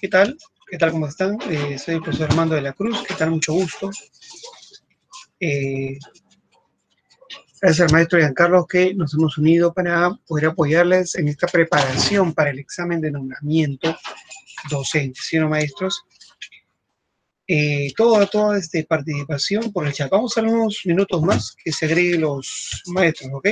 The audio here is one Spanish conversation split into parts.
¿qué tal? ¿Qué tal? ¿Cómo están? Eh, soy el profesor Armando de la Cruz, ¿qué tal? Mucho gusto. Eh, gracias al maestro Giancarlo que nos hemos unido para poder apoyarles en esta preparación para el examen de nombramiento docente, ¿sí no, maestros? Eh, toda, toda esta participación por el chat. Vamos a unos minutos más que se agreguen los maestros, ¿ok?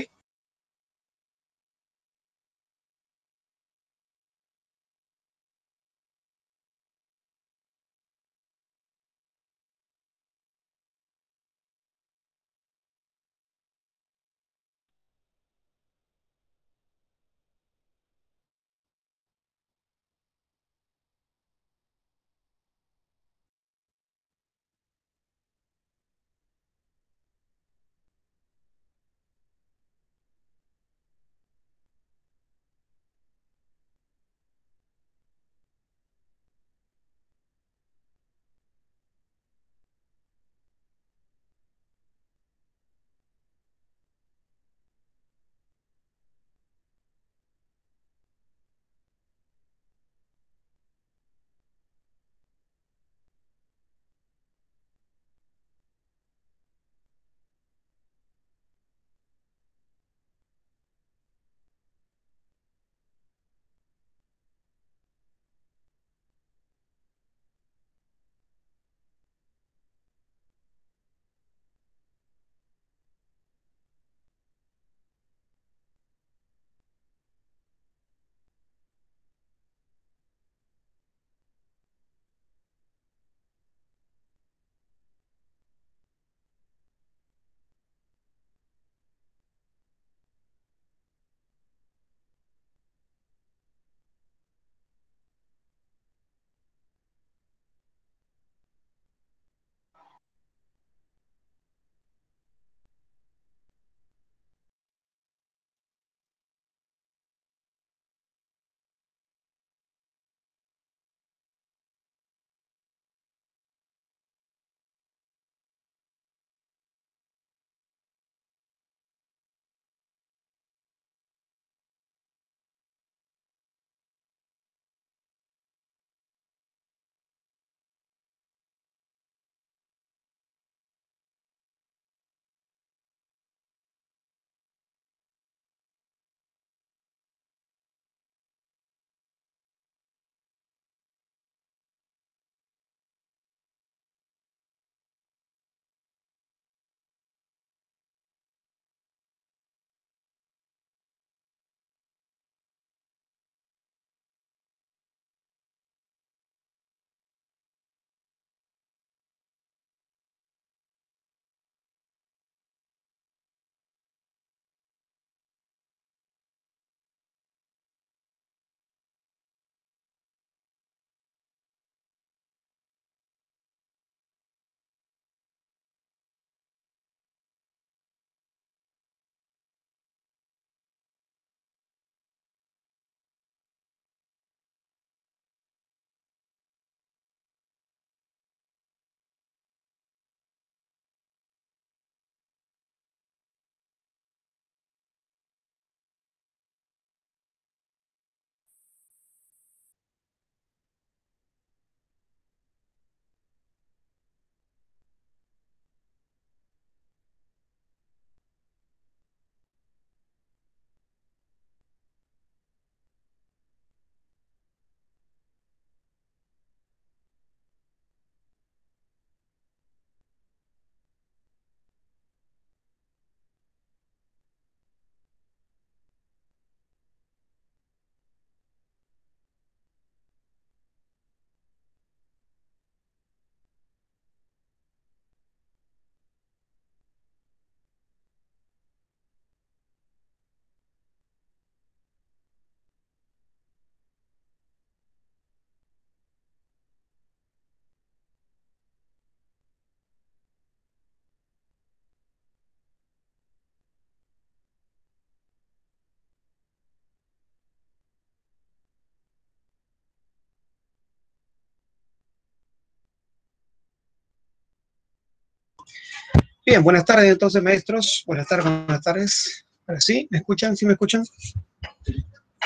Bien, buenas tardes entonces, maestros. Buenas tardes, buenas tardes. Ahora sí, ¿me escuchan? ¿Sí me escuchan?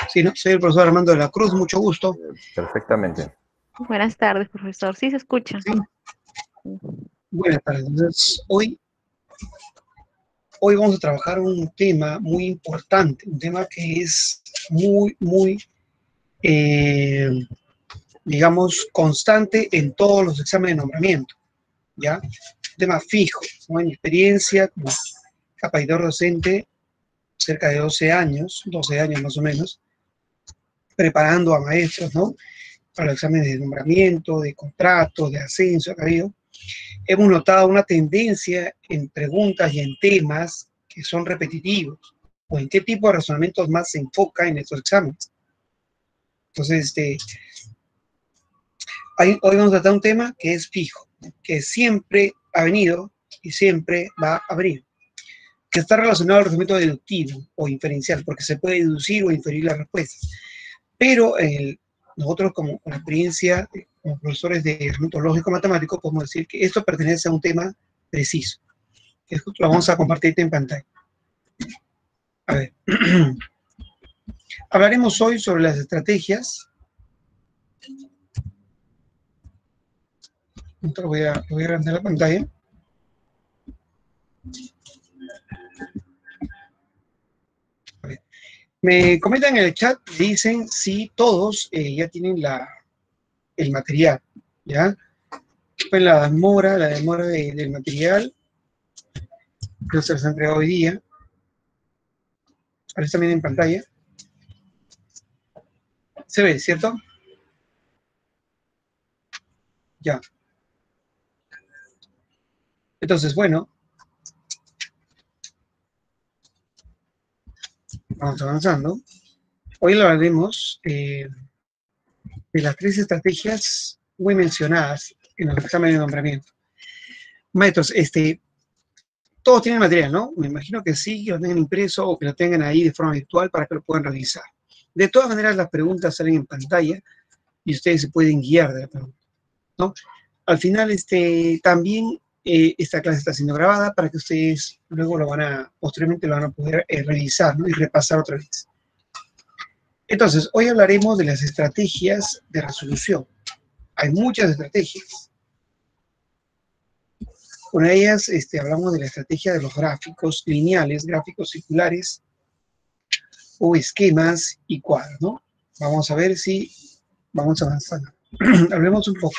Sí, ¿no? Soy el profesor Armando de la Cruz, mucho gusto. Perfectamente. Buenas tardes, profesor. Sí se escucha. Buenas tardes. Entonces, hoy, hoy vamos a trabajar un tema muy importante, un tema que es muy, muy, eh, digamos, constante en todos los exámenes de nombramiento, ¿ya? Tema fijo, ¿no? En mi experiencia como capacitador docente, cerca de 12 años, 12 años más o menos, preparando a maestros, ¿no? Para los exámenes de nombramiento, de contrato, de ascenso, que habido, hemos notado una tendencia en preguntas y en temas que son repetitivos, o en qué tipo de razonamientos más se enfoca en estos exámenes. Entonces, este, hoy vamos a tratar un tema que es fijo, que siempre ha venido y siempre va a venir, que está relacionado al razonamiento deductivo o inferencial, porque se puede deducir o inferir las respuestas. Pero nosotros, como con experiencia como profesores de razonamiento lógico matemático, podemos decir que esto pertenece a un tema preciso. Que lo vamos a compartirte en pantalla. A ver. Hablaremos hoy sobre las estrategias. Entonces voy a, voy a agrandar la pantalla. Me comentan en el chat, dicen si todos eh, ya tienen la, el material, ¿ya? Pues la demora, la demora del material, que se les ha entregado hoy día. Ahora también en pantalla. Se ve, ¿cierto? Ya. Entonces, bueno, vamos avanzando. Hoy lo haremos eh, de las tres estrategias muy mencionadas en el examen de nombramiento. Maestros, este, todos tienen material, ¿no? Me imagino que sí, que lo tengan impreso o que lo tengan ahí de forma virtual para que lo puedan realizar. De todas maneras, las preguntas salen en pantalla y ustedes se pueden guiar de la pregunta, ¿no? Al final, este, también eh, esta clase está siendo grabada para que ustedes luego lo van a, posteriormente lo van a poder eh, revisar y repasar otra vez. Entonces, hoy hablaremos de las estrategias de resolución. Hay muchas estrategias. Con ellas este, hablamos de la estrategia de los gráficos lineales, gráficos circulares o esquemas y cuadros, ¿no? Vamos a ver si vamos avanzando. Hablemos un poco.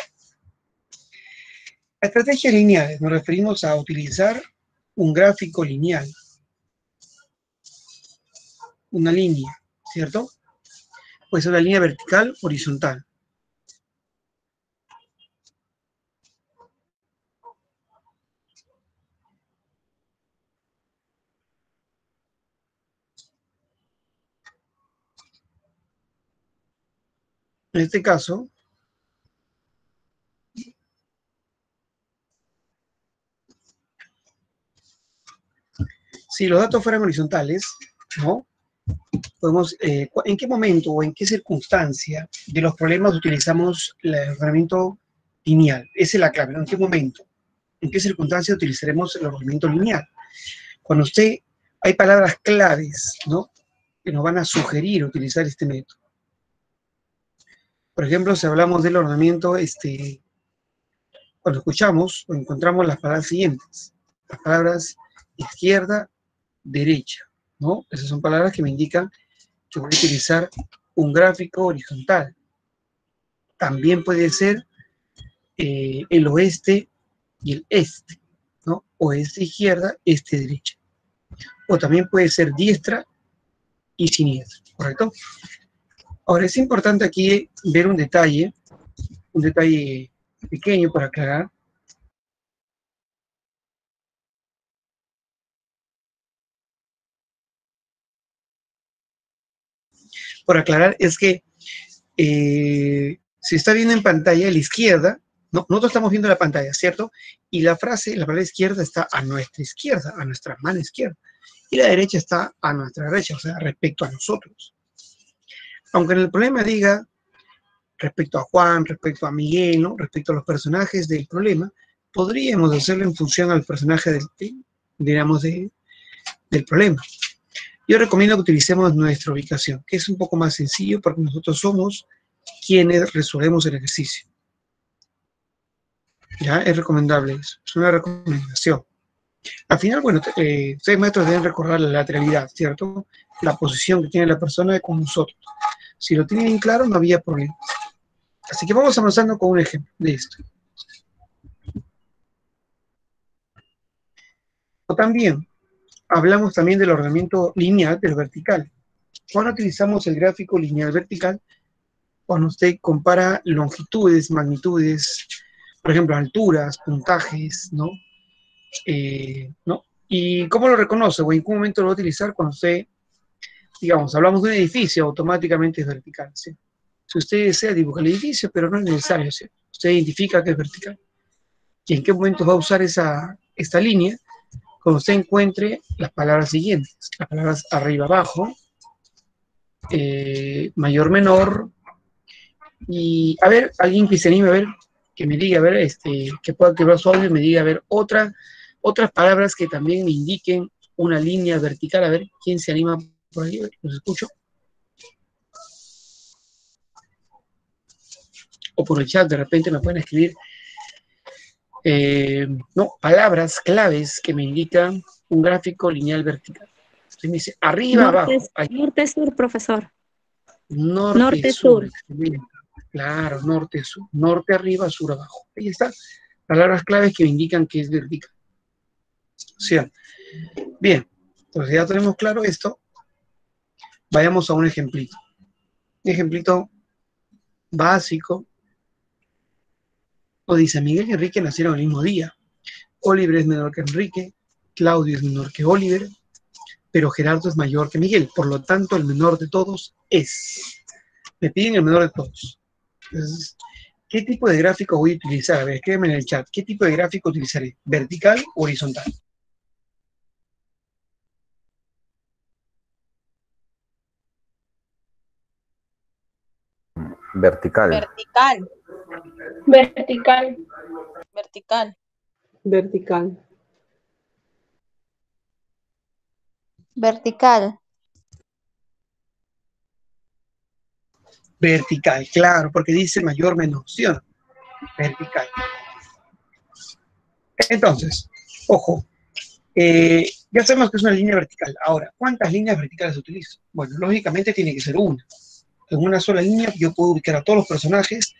Estrategias lineales, nos referimos a utilizar un gráfico lineal, una línea, ¿cierto? Puede ser una línea vertical, horizontal. En este caso, si los datos fueran horizontales, ¿no? Podemos, eh, ¿en qué momento o en qué circunstancia de los problemas utilizamos el ordenamiento lineal? Esa es la clave, ¿no? ¿En qué momento? ¿En qué circunstancia utilizaremos el ordenamiento lineal? Cuando usted, hay palabras claves, ¿no? Que nos van a sugerir utilizar este método. Por ejemplo, si hablamos del ordenamiento, este, cuando escuchamos o encontramos las palabras siguientes, las palabras izquierda, derecha, ¿no? Esas son palabras que me indican que voy a utilizar un gráfico horizontal. También puede ser eh, el oeste y el este, ¿no? Oeste izquierda, este derecha. O también puede ser diestra y siniestra, ¿correcto? Ahora, es importante aquí ver un detalle, un detalle pequeño para aclarar, por aclarar es que eh, se está viendo en pantalla a la izquierda, no, nosotros estamos viendo la pantalla, ¿cierto? Y la frase, la palabra izquierda está a nuestra izquierda, a nuestra mano izquierda. Y la derecha está a nuestra derecha, o sea, respecto a nosotros. Aunque en el problema diga respecto a Juan, respecto a Miguel, respecto a los personajes del problema, podríamos hacerlo en función al personaje del, digamos, del problema. Yo recomiendo que utilicemos nuestra ubicación, que es un poco más sencillo porque nosotros somos quienes resolvemos el ejercicio. Ya es recomendable eso, es una recomendación. Al final, bueno, eh, seis maestros deben recordar la lateralidad, ¿cierto? La posición que tiene la persona con nosotros. Si lo tienen claro, no había problema. Así que vamos avanzando con un ejemplo de esto. O también, hablamos también del ordenamiento lineal, pero vertical. Cuando utilizamos el gráfico lineal vertical, cuando usted compara longitudes, magnitudes, por ejemplo, alturas, puntajes, ¿no? Eh, ¿no? ¿Y cómo lo reconoce? ¿O en qué momento lo va a utilizar cuando usted, digamos, hablamos de un edificio, automáticamente es vertical, ¿sí? Si usted desea dibujar el edificio, pero no es necesario, ¿sí? Usted identifica que es vertical. ¿Y en qué momento va a usar esa, esta línea? Cuando usted encuentre las palabras siguientes, las palabras arriba, abajo, eh, mayor, menor, y a ver, alguien que se anime a ver, que me diga, a ver, este, que pueda quebrar su audio me diga, a ver, otra, otras palabras que también me indiquen una línea vertical, a ver, ¿quién se anima por ahí? Los escucho. O por el chat, de repente me pueden escribir, eh, no, palabras claves que me indican un gráfico lineal vertical. Me dice, arriba, abajo. Norte-sur, profesor. Norte-sur. Claro, norte-sur. Norte arriba, sur abajo. Ahí está. Palabras claves que me indican que es vertical. O sea, bien, pues ya tenemos claro esto. Vayamos a un ejemplito. Un ejemplito básico. O dice, Miguel y Enrique nacieron el mismo día. Oliver es menor que Enrique, Claudio es menor que Oliver, pero Gerardo es mayor que Miguel. Por lo tanto, el menor de todos es. Me piden el menor de todos. Entonces, ¿qué tipo de gráfico voy a utilizar? A ver, escríbeme en el chat. ¿Qué tipo de gráfico utilizaré? ¿Vertical o horizontal? Vertical. Vertical. Vertical. Vertical. Vertical. Vertical. Vertical, claro, porque dice mayor menor, ¿sí o no? Vertical. Entonces, ojo, eh, ya sabemos que es una línea vertical. Ahora, ¿cuántas líneas verticales utilizo? Bueno, lógicamente tiene que ser una. En una sola línea yo puedo ubicar a todos los personajes,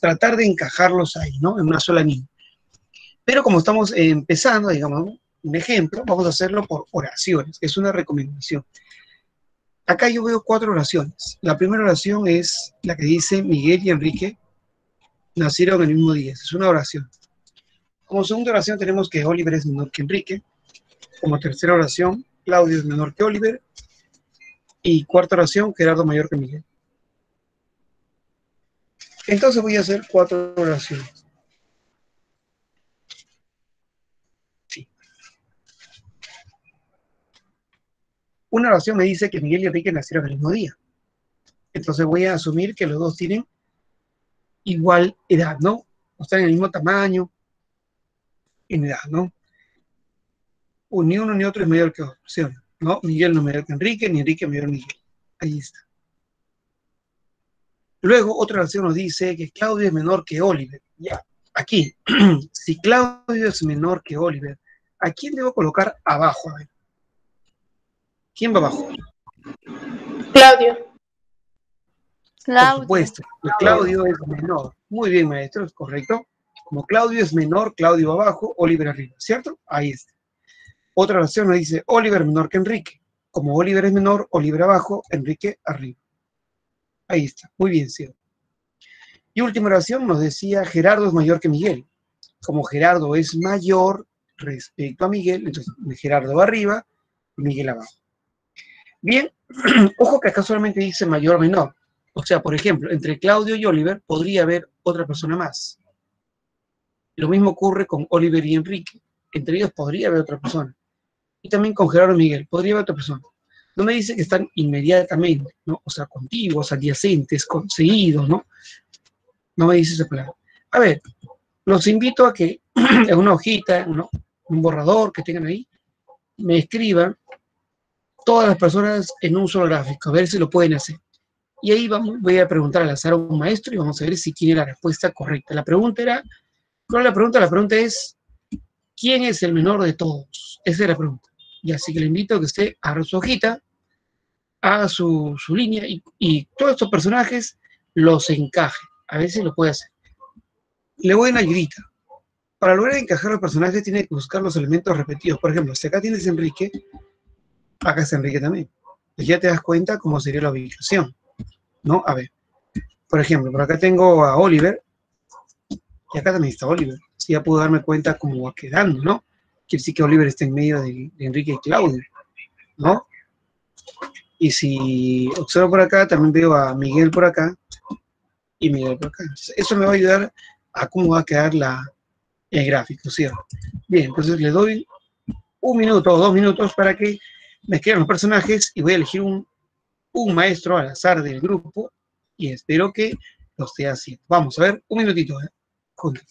tratar de encajarlos ahí, ¿no? En una sola línea. Pero como estamos empezando, digamos, un ejemplo, vamos a hacerlo por oraciones. Es una recomendación. Acá yo veo cuatro oraciones. La primera oración es la que dice Miguel y Enrique nacieron el mismo día. Es una oración. Como segunda oración tenemos que Oliver es menor que Enrique. Como tercera oración, Claudio es menor que Oliver. Y cuarta oración, Gerardo mayor que Miguel. Entonces voy a hacer cuatro oraciones. Una oración me dice que Miguel y Enrique nacieron el mismo día. Entonces voy a asumir que los dos tienen igual edad, ¿no? O están en el mismo tamaño, en edad, ¿no? Ni uno ni otro es mayor que otro, ¿sí no? Miguel no es mayor que Enrique, ni Enrique es mayor que Miguel. Ahí está. Luego, otra oración nos dice que Claudio es menor que Oliver. Ya, aquí, si Claudio es menor que Oliver, ¿a quién debo colocar abajo? A ver. ¿Quién va abajo? Claudio. Por supuesto, Claudio es menor. Muy bien, maestro, es correcto. Como Claudio es menor, Claudio va abajo, Oliver arriba, ¿cierto? Ahí está. Otra oración nos dice Oliver menor que Enrique. Como Oliver es menor, Oliver abajo, Enrique arriba. Ahí está, muy bien, ¿cierto? Y última oración nos decía Gerardo es mayor que Miguel. Como Gerardo es mayor respecto a Miguel, entonces Gerardo arriba, Miguel abajo. Bien, ojo que acá solamente dice mayor o menor. O sea, por ejemplo, entre Claudio y Oliver podría haber otra persona más. Lo mismo ocurre con Oliver y Enrique. Entre ellos podría haber otra persona. Y también con Gerardo y Miguel, podría haber otra persona. No me dice que están inmediatamente, ¿no? O sea, contiguos, adyacentes, conseguidos, ¿no? No me dice esa palabra. A ver, los invito a que en una hojita, ¿no? un borrador que tengan ahí, me escriban todas las personas en un solo gráfico, a ver si lo pueden hacer. Y ahí vamos, voy a preguntar al azar a un maestro y vamos a ver si tiene la respuesta correcta. La pregunta era, ¿cuál es la pregunta? La pregunta es, ¿quién es el menor de todos? Esa es la pregunta. Y así que le invito a que usted abra su hojita, haga su, su línea y, todos estos personajes los encaje. A veces lo puede hacer. Le voy a una ayudita. Para lograr encajar los personajes tiene que buscar los elementos repetidos. Por ejemplo, si acá tienes Enrique, acá está Enrique también. Y ya te das cuenta cómo sería la ubicación. ¿No? A ver. Por ejemplo, por acá tengo a Oliver. Y acá también está Oliver. Así ya puedo darme cuenta cómo va quedando, ¿no? Quiere decir que Oliver está en medio de, de Enrique y Claudio. ¿No? Y si observo por acá, también veo a Miguel por acá y Miguel por acá. Eso me va a ayudar a cómo va a quedar el gráfico, ¿cierto? Bien, entonces le doy un minuto o dos minutos para que me escriban los personajes y voy a elegir un, un maestro al azar del grupo y espero que lo esté haciendo. Vamos a ver, un minutito, ¿eh? Juntos.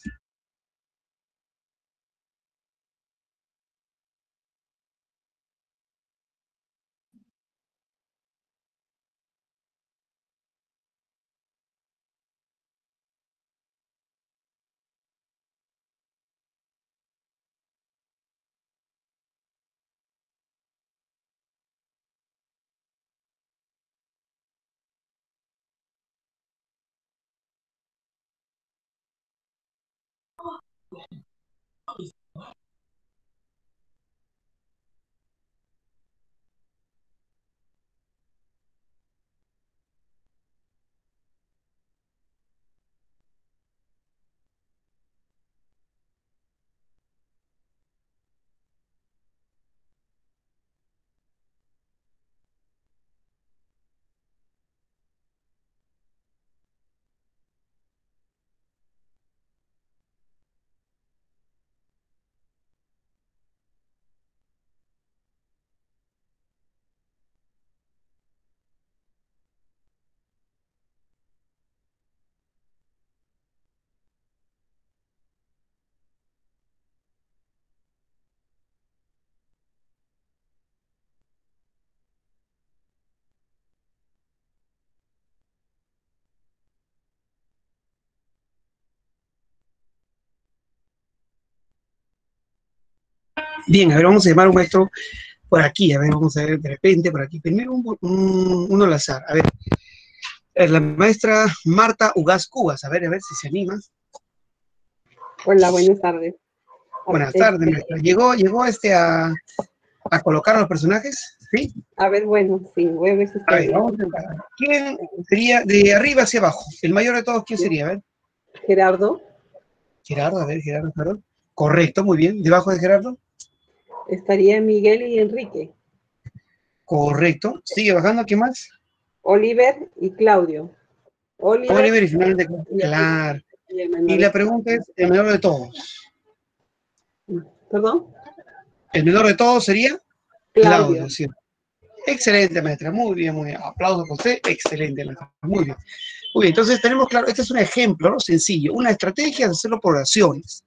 Bien, a ver, vamos a llamar a un maestro por aquí. A ver, vamos a ver de repente por aquí. Primero un, un- uno al azar. A ver, Eh, la maestra Marta Ugaz Cubas. A ver, a ver si se anima. Hola, buenas tardes. Buenas Este, tardes, maestra. ¿Llegó, llegó este a, a colocar a los personajes? ¿Sí? A ver, bueno, sí, voy a ver si está A ver, vamos a empezar. ¿Quién sería de arriba hacia abajo? El mayor de todos, ¿quién sería? A ver, Gerardo, Gerardo, a ver, Gerardo, Gerardo. Correcto, muy bien. ¿Debajo de Gerardo? Estaría Miguel y Enrique, Correcto. Sigue bajando, ¿qué más? Oliver y Claudio. Oliver, Oliver y finalmente, Y claro. y la pregunta es, ¿el menor de todos? ¿Perdón? El menor de todos sería Claudio. Claudio. ¿sí? Excelente, maestra. Muy bien, muy bien. Aplausos por usted. Excelente, maestra. Muy bien. Muy bien, entonces tenemos claro, este es un ejemplo ¿no? sencillo, una estrategia de hacerlo por oraciones.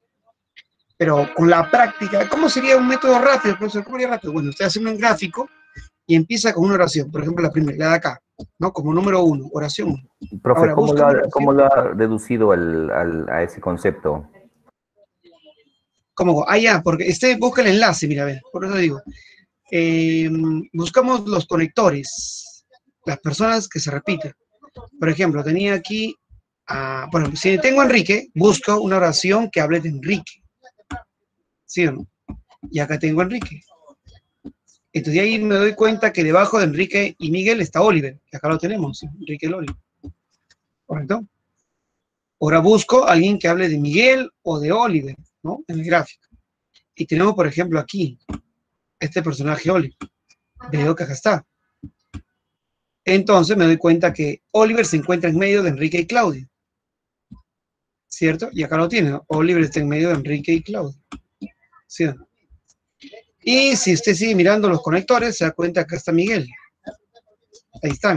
Pero con la práctica, ¿cómo sería un método rápido, profesor? ¿Cómo sería rápido? Bueno, usted hace un gráfico y empieza con una oración. Por ejemplo, la primera, la de acá, ¿no? Como número uno, oración. Profe, Ahora, ¿cómo, lo ha, cómo lo ha reducido al- al- a ese concepto? Como, ah, ya, porque este busca el enlace, mira, a ver, por eso digo. Eh, buscamos los conectores, las personas que se repiten. Por ejemplo, tenía aquí, a, bueno, si tengo a Enrique, busco una oración que hable de Enrique. ¿Sí o no? Y acá tengo a Enrique. Entonces ahí me doy cuenta que debajo de Enrique y Miguel está Oliver, que acá lo tenemos. Enrique y Oliver. ¿Correcto? Ahora busco a alguien que hable de Miguel o de Oliver, ¿no? En el gráfico. Y tenemos, por ejemplo, aquí, este personaje Oliver. Veo que acá está. Entonces me doy cuenta que Oliver se encuentra en medio de Enrique y Claudio. ¿Cierto? Y acá lo tiene. ¿no? Oliver está en medio de Enrique y Claudio. ¿Sí? Y si usted sigue mirando los conectores, se da cuenta que acá está Miguel. Ahí está.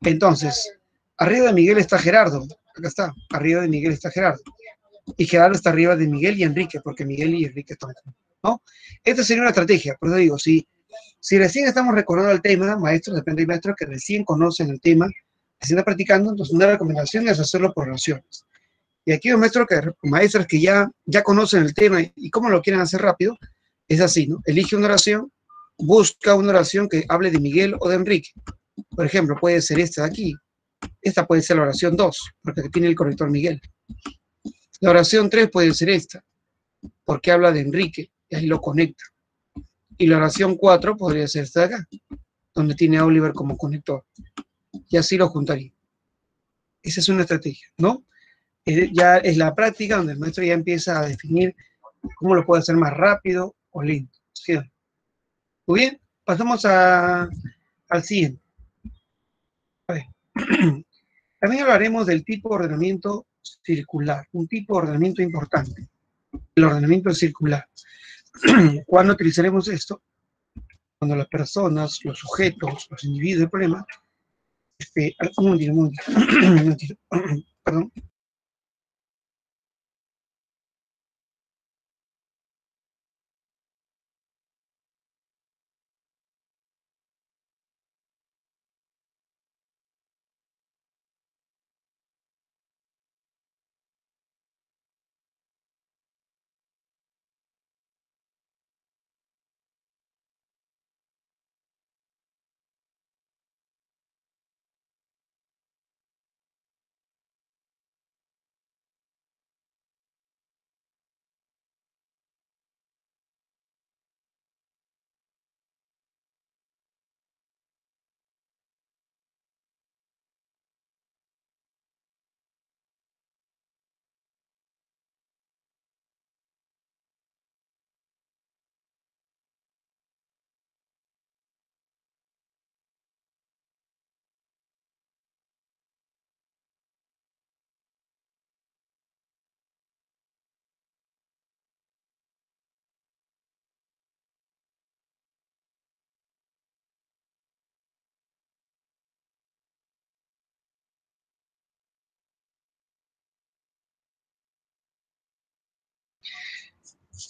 Entonces, arriba de Miguel está Gerardo. Acá está. Arriba de Miguel está Gerardo. Y Gerardo está arriba de Miguel y Enrique, porque Miguel y Enrique están ¿no? Esta sería una estrategia. Por eso digo, si, si recién estamos recordando el tema, maestros, depende de maestros que recién conocen el tema, se sienta practicando, entonces una recomendación es hacerlo por oraciones. Y aquí los maestros que, maestras que ya, ya conocen el tema y cómo lo quieren hacer rápido, es así, ¿no? Elige una oración, busca una oración que hable de Miguel o de Enrique. Por ejemplo, puede ser esta de aquí. Esta puede ser la oración 2, porque tiene el corrector Miguel. La oración 3 puede ser esta, porque habla de Enrique, y ahí lo conecta. Y la oración 4 podría ser esta de acá, donde tiene a Oliver como conector. Y así lo juntaría. Esa es una estrategia, ¿no? Eh, ya es la práctica donde el maestro ya empieza a definir cómo lo puede hacer más rápido o lento. Muy bien, pasamos a, al siguiente. A ver. También hablaremos del tipo de ordenamiento circular, un tipo de ordenamiento importante, el ordenamiento circular. ¿Cuándo utilizaremos esto? Cuando las personas, los sujetos, los individuos del problema, este, un un momentito, perdón,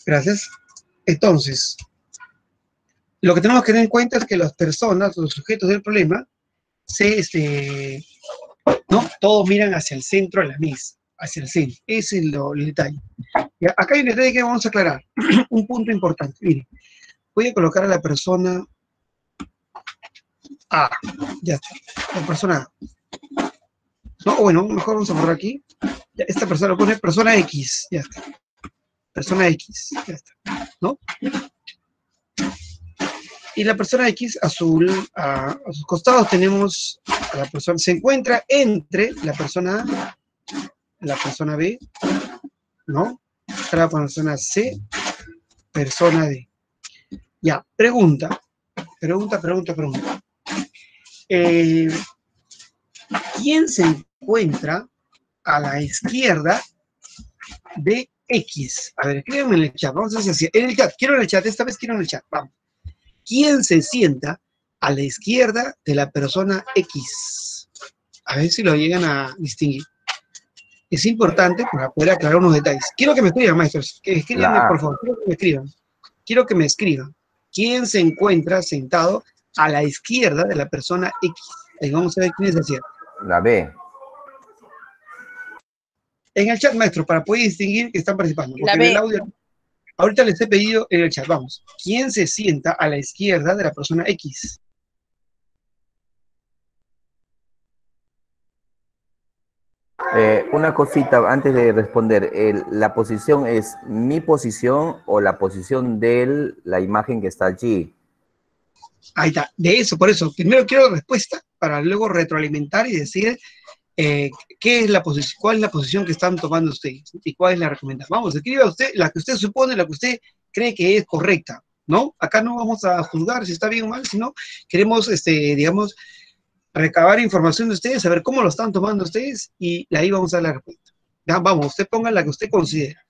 Gracias. Entonces, lo que tenemos que tener en cuenta es que las personas, los sujetos del problema, se, este, ¿no? Todos miran hacia el centro de la mesa, hacia el centro. Ese es el detalle. Ya, acá hay un detalle que vamos a aclarar. un punto importante. Mire, voy a colocar a la persona A. Ya está. La persona A. No, bueno, mejor vamos a borrar aquí. Esta persona lo pone persona X. Ya está persona X, ya está, ¿no? Y la persona X, a, su, a, a, sus costados tenemos a la persona, se encuentra entre la persona A, la persona B, ¿no? La persona C, persona D. Ya, pregunta, pregunta, pregunta, pregunta. Eh, ¿Quién se encuentra a la izquierda de X. A ver, escríbanme en el chat. Vamos a hacer así. En el chat, quiero en el chat. Esta vez quiero en el chat. Vamos. ¿Quién se sienta a la izquierda de la persona X? A ver si lo llegan a distinguir. Es importante para poder aclarar unos detalles. Quiero que me escriban, maestros. Que escriban, por favor. Quiero que me escriban. Quiero que me escriban. ¿Quién se encuentra sentado a la izquierda de la persona X? Ahí vamos a ver quién es cierto. La B en el chat, maestro, para poder distinguir que están participando. Porque en el audio, ahorita les he pedido en el chat, vamos, ¿quién se sienta a la izquierda de la persona X? Eh, una cosita antes de responder, el, ¿la posición es mi posición o la posición de la imagen que está allí? Ahí está, de eso, por eso, primero quiero la respuesta para luego retroalimentar y decir eh, ¿qué es la posición, cuál es la posición que están tomando ustedes y cuál es la recomendación. Vamos, escriba usted la que usted supone, la que usted cree que es correcta, ¿no? Acá no vamos a juzgar si está bien o mal, sino queremos, este, digamos, recabar información de ustedes, saber cómo lo están tomando ustedes y ahí vamos a dar la respuesta. Ya, vamos, usted ponga la que usted considera.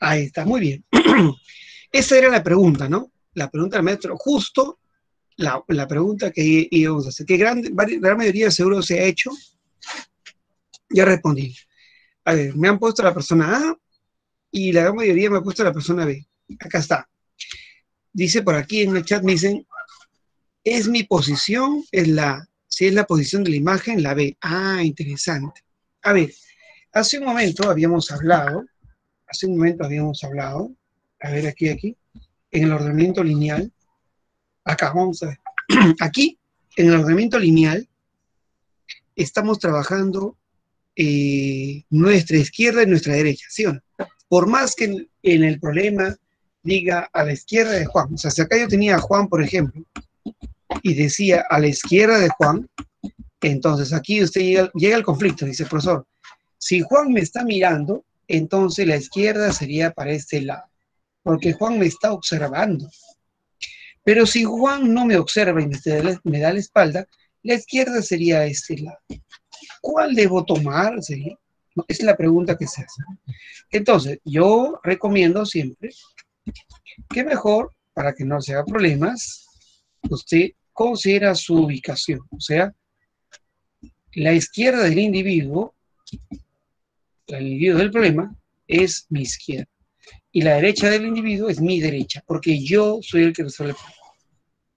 Ahí está, muy bien. Esa era la pregunta, ¿no? La pregunta del maestro, justo la, pregunta que íbamos a hacer, que gran, gran mayoría seguro se ha hecho. Ya respondí. A ver, me han puesto la persona A y la gran mayoría me ha puesto la persona B. Acá está. Dice por aquí en el chat, dicen, es mi posición, es la, si es la posición de la imagen, la B. Ah, interesante. A ver, hace un momento habíamos hablado, hace un momento habíamos hablado, a ver aquí, aquí, en el ordenamiento lineal, acá, vamos a ver, aquí, en el ordenamiento lineal, estamos trabajando eh, nuestra izquierda y nuestra derecha, ¿sí o no? Por más que en, el problema diga a la izquierda de Juan, o sea, si acá yo tenía a Juan, por ejemplo, y decía a la izquierda de Juan, entonces aquí usted llega, llega al conflicto, dice profesor, si Juan me está mirando, entonces la izquierda sería para este lado, porque Juan me está observando. Pero si Juan no me observa y me da, la espalda, la izquierda sería este lado. ¿Cuál debo tomar? Sería? Es la pregunta que se hace. Entonces, yo recomiendo siempre que mejor, para que no se haga problemas, usted considera su ubicación. O sea, la izquierda del individuo, el individuo del problema, es mi izquierda. Y la derecha del individuo es mi derecha, porque yo soy el que resuelve el problema.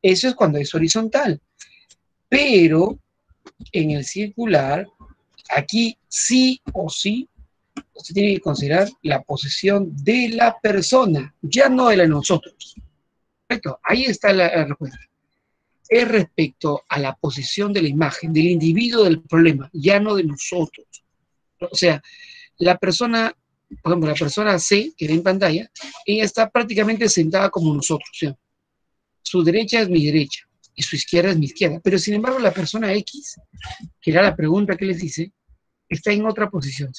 Eso es cuando es horizontal. Pero en el circular, aquí sí o sí, usted tiene que considerar la posición de la persona, ya no de la de nosotros. Ahí está la, la respuesta. Es respecto a la posición de la imagen, del individuo del problema, ya no de nosotros. O sea, la persona, por ejemplo, la persona C, que ve en pantalla, ella está prácticamente sentada como nosotros. Su derecha es mi derecha y su izquierda es mi izquierda. Pero sin embargo, la persona X, que era la pregunta que les hice, está en otra posición,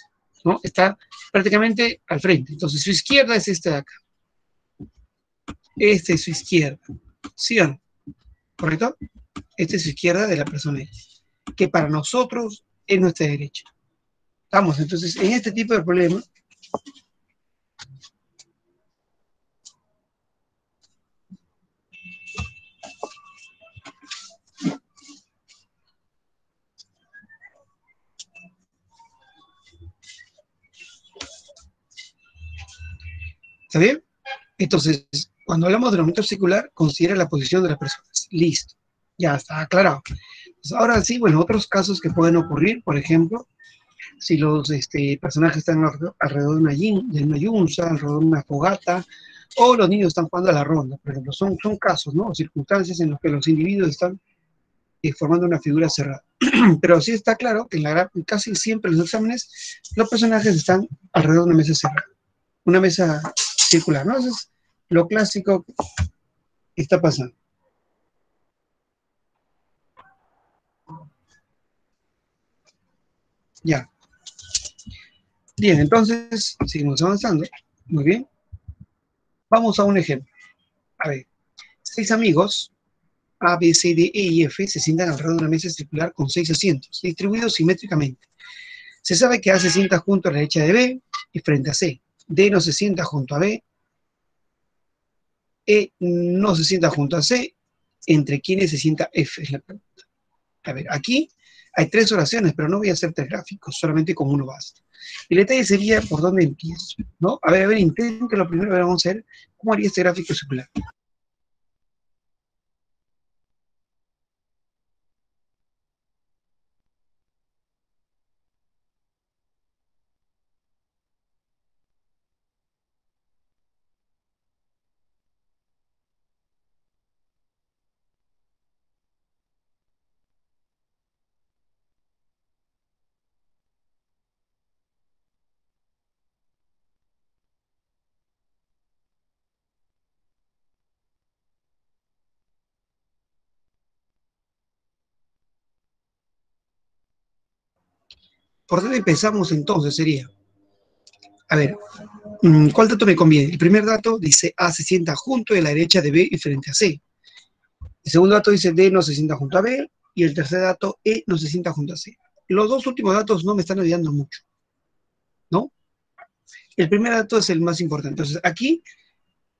¿no? Está prácticamente al frente. Entonces, su izquierda es esta de acá. Esta es su izquierda. ¿Sí? ¿Correcto? Esta es su izquierda de la persona X, que para nosotros es nuestra derecha. Entonces, en este tipo de problema, ¿Está bien? Entonces, cuando hablamos de aumento circular, considera la posición de las personas. Listo. Ya está aclarado. Pues ahora sí, bueno, otros casos que pueden ocurrir, por ejemplo, si los este, personajes están alrededor de una, yin, de una yunza, alrededor de una fogata, o los niños están jugando a la ronda, por ejemplo, son, son casos, ¿no? Circunstancias en las que los individuos están eh, formando una figura cerrada. Pero sí está claro que en la, casi siempre en los exámenes los personajes están alrededor de una mesa cerrada, una mesa circular, ¿no? Eso es lo clásico que está pasando. Ya. Bien, entonces, seguimos avanzando. Muy bien. Vamos a un ejemplo. A ver, seis amigos, A, B, C, D, E y F, se sientan alrededor de una mesa circular con seis asientos, distribuidos simétricamente. Se sabe que A se sienta junto a la derecha de B y frente a C. D no se sienta junto a B. E no se sienta junto a C. Entre quienes se sienta F es la pregunta. A ver, aquí hay tres oraciones, pero no voy a hacer tres gráficos, solamente con uno basta. El detalle sería por dónde empiezo, ¿no? A ver, a ver, intenten que lo primero que vamos a hacer, ¿cómo haría este gráfico circular? ¿Por dónde empezamos entonces? Sería, a ver, ¿cuál dato me conviene? El primer dato dice A se sienta junto de la derecha de B y frente a C. El segundo dato dice D no se sienta junto a B y el tercer dato E no se sienta junto a C. Los dos últimos datos no me están ayudando mucho, ¿no? el primer dato es el más importante. Entonces, aquí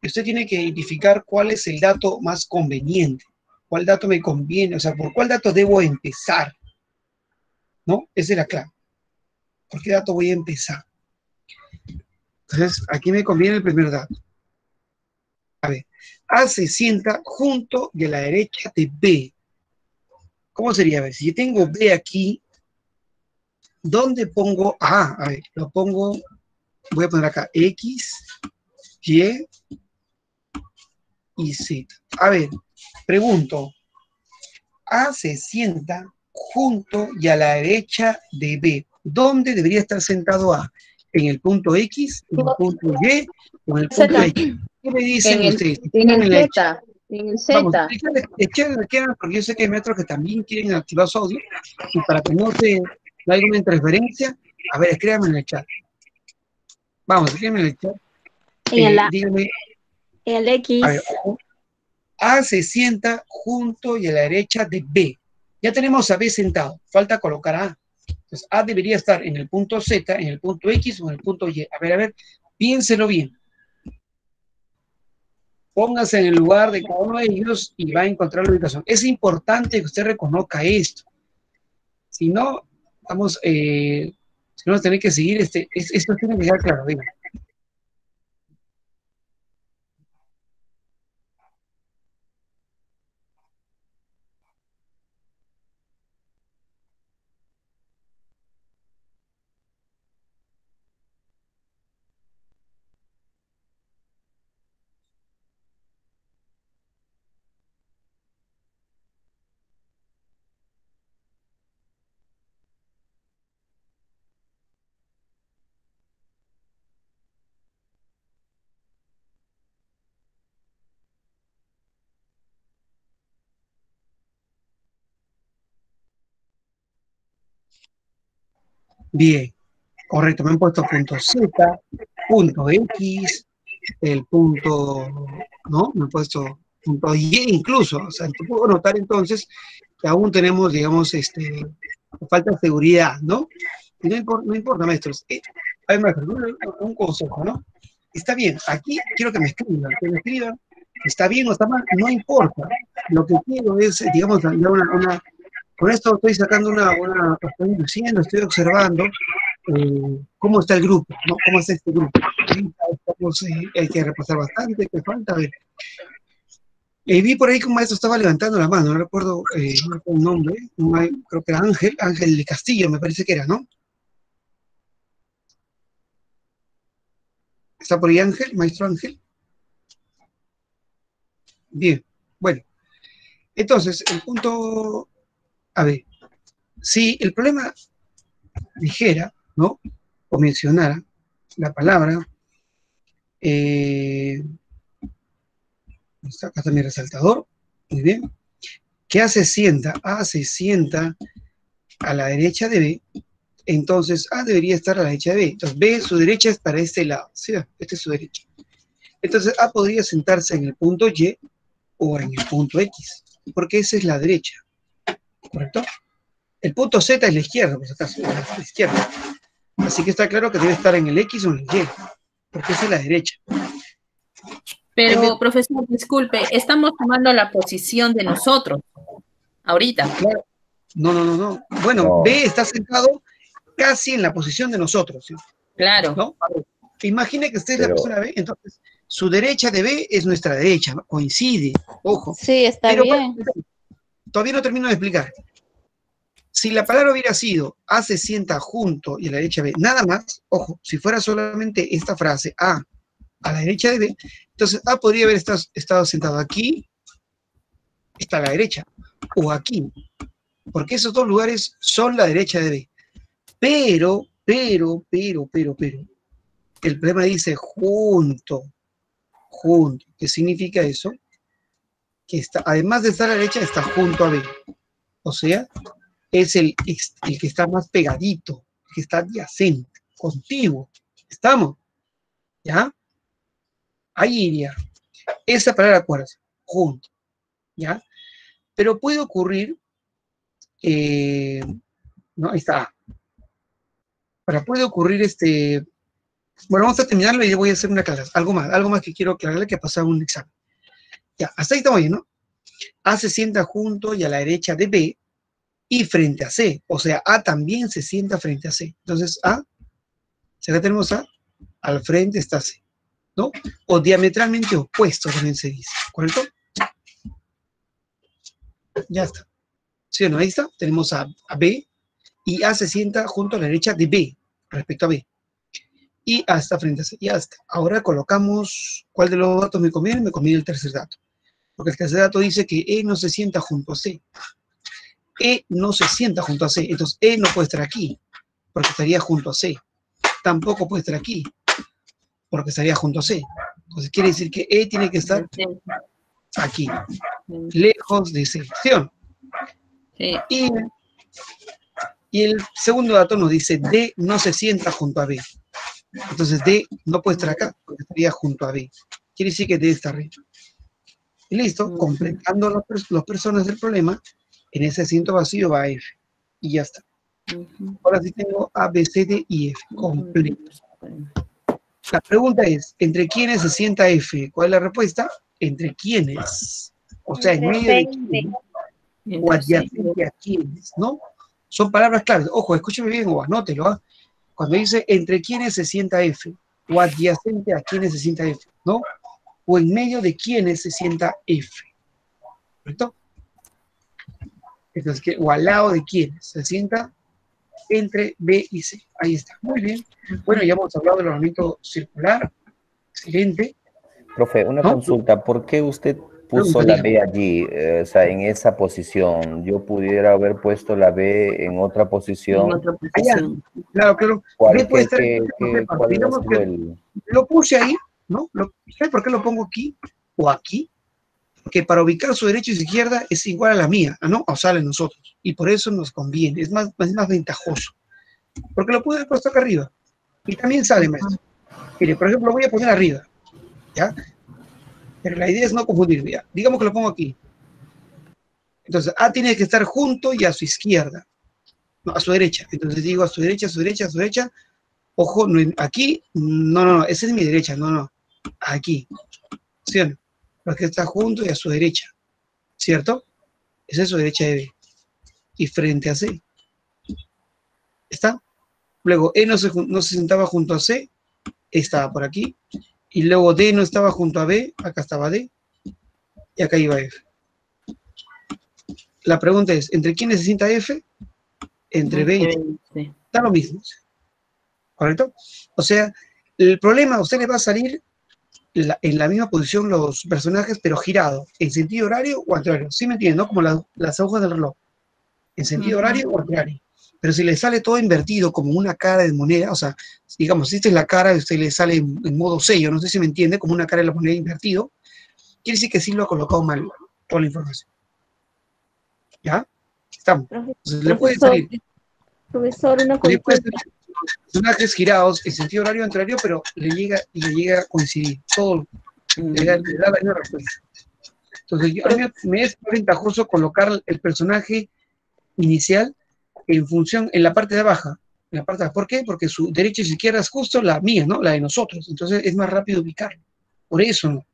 usted tiene que identificar cuál es el dato más conveniente, cuál dato me conviene, o sea, por cuál dato debo empezar. ¿No? Esa es la clave. ¿Por qué dato voy a empezar? Entonces, aquí me conviene el primer dato. A ver, A se sienta junto a la derecha de B. ¿Cómo sería? A ver, si yo tengo B aquí, ¿dónde pongo A? A ver, lo pongo, voy a poner acá X, Y y Z. A ver, pregunto, A se sienta junto y a la derecha de B. ¿Dónde debería estar sentado A? ¿En el punto X, en el punto Y o en el punto Z. X? ¿Qué me dicen En el- ustedes? En el Z, en el Vamos, Z. que hagan, porque yo sé que hay metros que también quieren activar su audio y para que no se haya una interferencia, a ver, escríbanme en el chat. Vamos, escríbanme en el chat. En eh, el, A- díganme, el X, a ver, ojo. A se sienta junto y a la derecha de B. Ya tenemos a B sentado, falta colocar A. Entonces, A debería estar en el punto Z, en el punto X o en el punto Y. A ver, a ver, piénselo bien. Póngase en el lugar de cada uno de ellos y va a encontrar la ubicación. Es importante que usted reconozca esto. Si no, vamos, eh, si no, vamos a tener que seguir este, es- esto tiene que quedar claro. venga. Bien, correcto, me han puesto punto Z, punto X, el punto, ¿no? Me han puesto punto Y incluso, o sea, puedo notar entonces que aún tenemos, digamos, este, falta de seguridad, ¿no? No, impor- no importa, maestros. Eh, maestro, un, un consejo, ¿no? Está bien, aquí quiero que me escriban, que me escriban, está bien o está mal, no importa. Lo que quiero es, digamos, dar una, con esto estoy sacando una, una estoy diciendo, estoy observando eh, cómo está el grupo. ¿Cómo está este grupo? Eh, hay que repasar bastante, que falta, ver. Eh, vi por ahí que un maestro estaba levantando la mano, no recuerdo eh, un nombre, creo que era Ángel, Ángel de Castillo, me parece que era, ¿no? ¿Está por ahí Ángel, maestro Ángel? Bien, bueno. Entonces, el punto, a ver, si el problema dijera, ¿no? O mencionara la palabra, eh, acá está mi resaltador, muy bien, que A se sienta, A se sienta a la derecha de B, entonces A debería estar a la derecha de B. Entonces B, su derecha es para este lado, ¿sí? Esta es su derecha. Entonces A podría sentarse en el punto Y o en el punto X, porque esa es la derecha, ¿correcto? El punto Z es la izquierda, por si acaso, es la izquierda. Así que está claro que debe estar en el X o en el Y, porque es la derecha. Pero, profesor, disculpe, estamos tomando la posición de nosotros, ahorita. Claro. No, no, no, no. Bueno, No. B está sentado casi en la posición de nosotros, ¿sí? Claro. ¿no? A ver, imagine que usted es la persona B, entonces su derecha de B es nuestra derecha, coincide, ojo. sí, está Pero bien. Todavía no termino de explicar. Si la palabra hubiera sido A se sienta junto y a la derecha B, nada más, ojo, si fuera solamente esta frase A a la derecha de B, entonces A podría haber estado, estado sentado aquí, está a la derecha, o aquí, porque esos dos lugares son la derecha de B. Pero, pero, pero, pero, pero, el problema dice junto, junto. ¿Qué significa eso? Que está, además de estar a la derecha, está junto a B. O sea, es el, el que está más pegadito, el que está adyacente, contigo. ¿Estamos? ¿Ya? Ahí iría. Esa palabra, acuérdense, junto. ¿Ya? Pero puede ocurrir, eh, no, ahí está. Ahora puede ocurrir este, Bueno, vamos a terminarlo y voy a hacer una clase. Algo más, algo más que quiero aclararle que pasaba un examen. Ya, hasta ahí estamos bien, ¿no? A se sienta junto y a la derecha de B y frente a C. O sea, A también se sienta frente a C. Entonces, A, si acá tenemos A, al frente está C, ¿no? O diametralmente opuesto también se dice, ¿correcto? Ya está. ¿Sí o no? Ahí está. Tenemos a, a B y A se sienta junto a la derecha de B, respecto a B. Y A está frente a C. Ya está. Ahora colocamos, ¿cuál de los datos me conviene? Me conviene el tercer dato. Porque el tercer dato dice que E no se sienta junto a C. E no se sienta junto a C. Entonces, E no puede estar aquí, porque estaría junto a C. Tampoco puede estar aquí, porque estaría junto a C. Entonces, quiere decir que E tiene que estar aquí, lejos de C. Sí. Y, y el segundo dato nos dice D no se sienta junto a B. Entonces D no puede estar acá, porque estaría junto a B. Quiere decir que D está arriba. Y listo, completando las pers- las personas del problema, en ese asiento vacío va F. Y ya está. Ahora sí tengo A, B, C, D y F, completo. La pregunta es, ¿entre quiénes se sienta F? ¿Cuál es la respuesta? ¿Entre quiénes? O sea, en medio de quiénes o adyacente a quiénes, ¿no? Son palabras claves. Ojo, escúcheme bien o anótelo. ¿ah? Cuando dice entre quiénes se sienta F, o adyacente a quiénes se sienta F, ¿no? O en medio de quiénes se sienta F. ¿Correcto? Entonces, que, o al lado de quiénes se sienta entre B y C. Ahí está. Muy bien. Bueno, ya hemos hablado del ordenamiento circular. Excelente. Profe, una ¿No? consulta. ¿Por qué usted puso la B allí, eh, o sea, en esa posición? Yo pudiera haber puesto la B en otra En posición. otra posición. Claro, claro. ¿Cuál, B puede qué- estar en cuál que- el- lo puse ahí, ¿no? Lo- ¿Sabe por qué lo pongo aquí o aquí? Porque para ubicar su derecha y su izquierda es igual a la mía, ¿ah, ¿no? O de nosotros. Y por eso nos conviene, es más, es más ventajoso. Porque lo pude haber puesto acá arriba. Y también sale, maestro. Mire, por ejemplo, lo voy a poner arriba, ¿ya? Pero la idea es no confundir. Digamos que lo pongo aquí. Entonces, A tiene que estar junto y a su izquierda. No, a su derecha. Entonces digo a su derecha, a su derecha, a su derecha. Ojo, no, aquí, no, no, no, esa es mi derecha, no, no, aquí, ¿sí o no? Porque está junto y a su derecha, ¿cierto? Esa es su derecha de B. Y frente a C. ¿Está? Luego E no se, no se sentaba junto a C, estaba por aquí. Y luego D no estaba junto a B, acá estaba D. Y acá iba F. La pregunta es, ¿entre quiénes se sienta F? Entre B y Sí. da lo mismo. ¿Correcto? O sea, el problema a usted le va a salir la- en la misma posición los personajes, pero girado, en sentido horario o contrario. ¿Sí me entienden? ¿no? Como la- las agujas del reloj. En sentido horario o contrario. Pero si le sale todo invertido como una cara de moneda, o sea, digamos, si esta es la cara y usted le sale en, en modo sello, no sé si me entiende, como una cara de la moneda invertido, quiere decir que sí lo ha colocado mal, toda la información. ¿Ya? Estamos. Entonces, le puede Profesor, salir profesor, una consulta. personajes girados en sentido horario contrario, pero le llega, le llega a coincidir. Todo le da, le da la misma respuesta. Entonces, yo, a mí me es ventajoso colocar el personaje inicial en función, en la parte de abajo. En la parte de. ¿Por qué? Porque su derecha y su izquierda es justo la mía, ¿no? La de nosotros. Entonces es más rápido ubicarlo. Por eso, ¿no?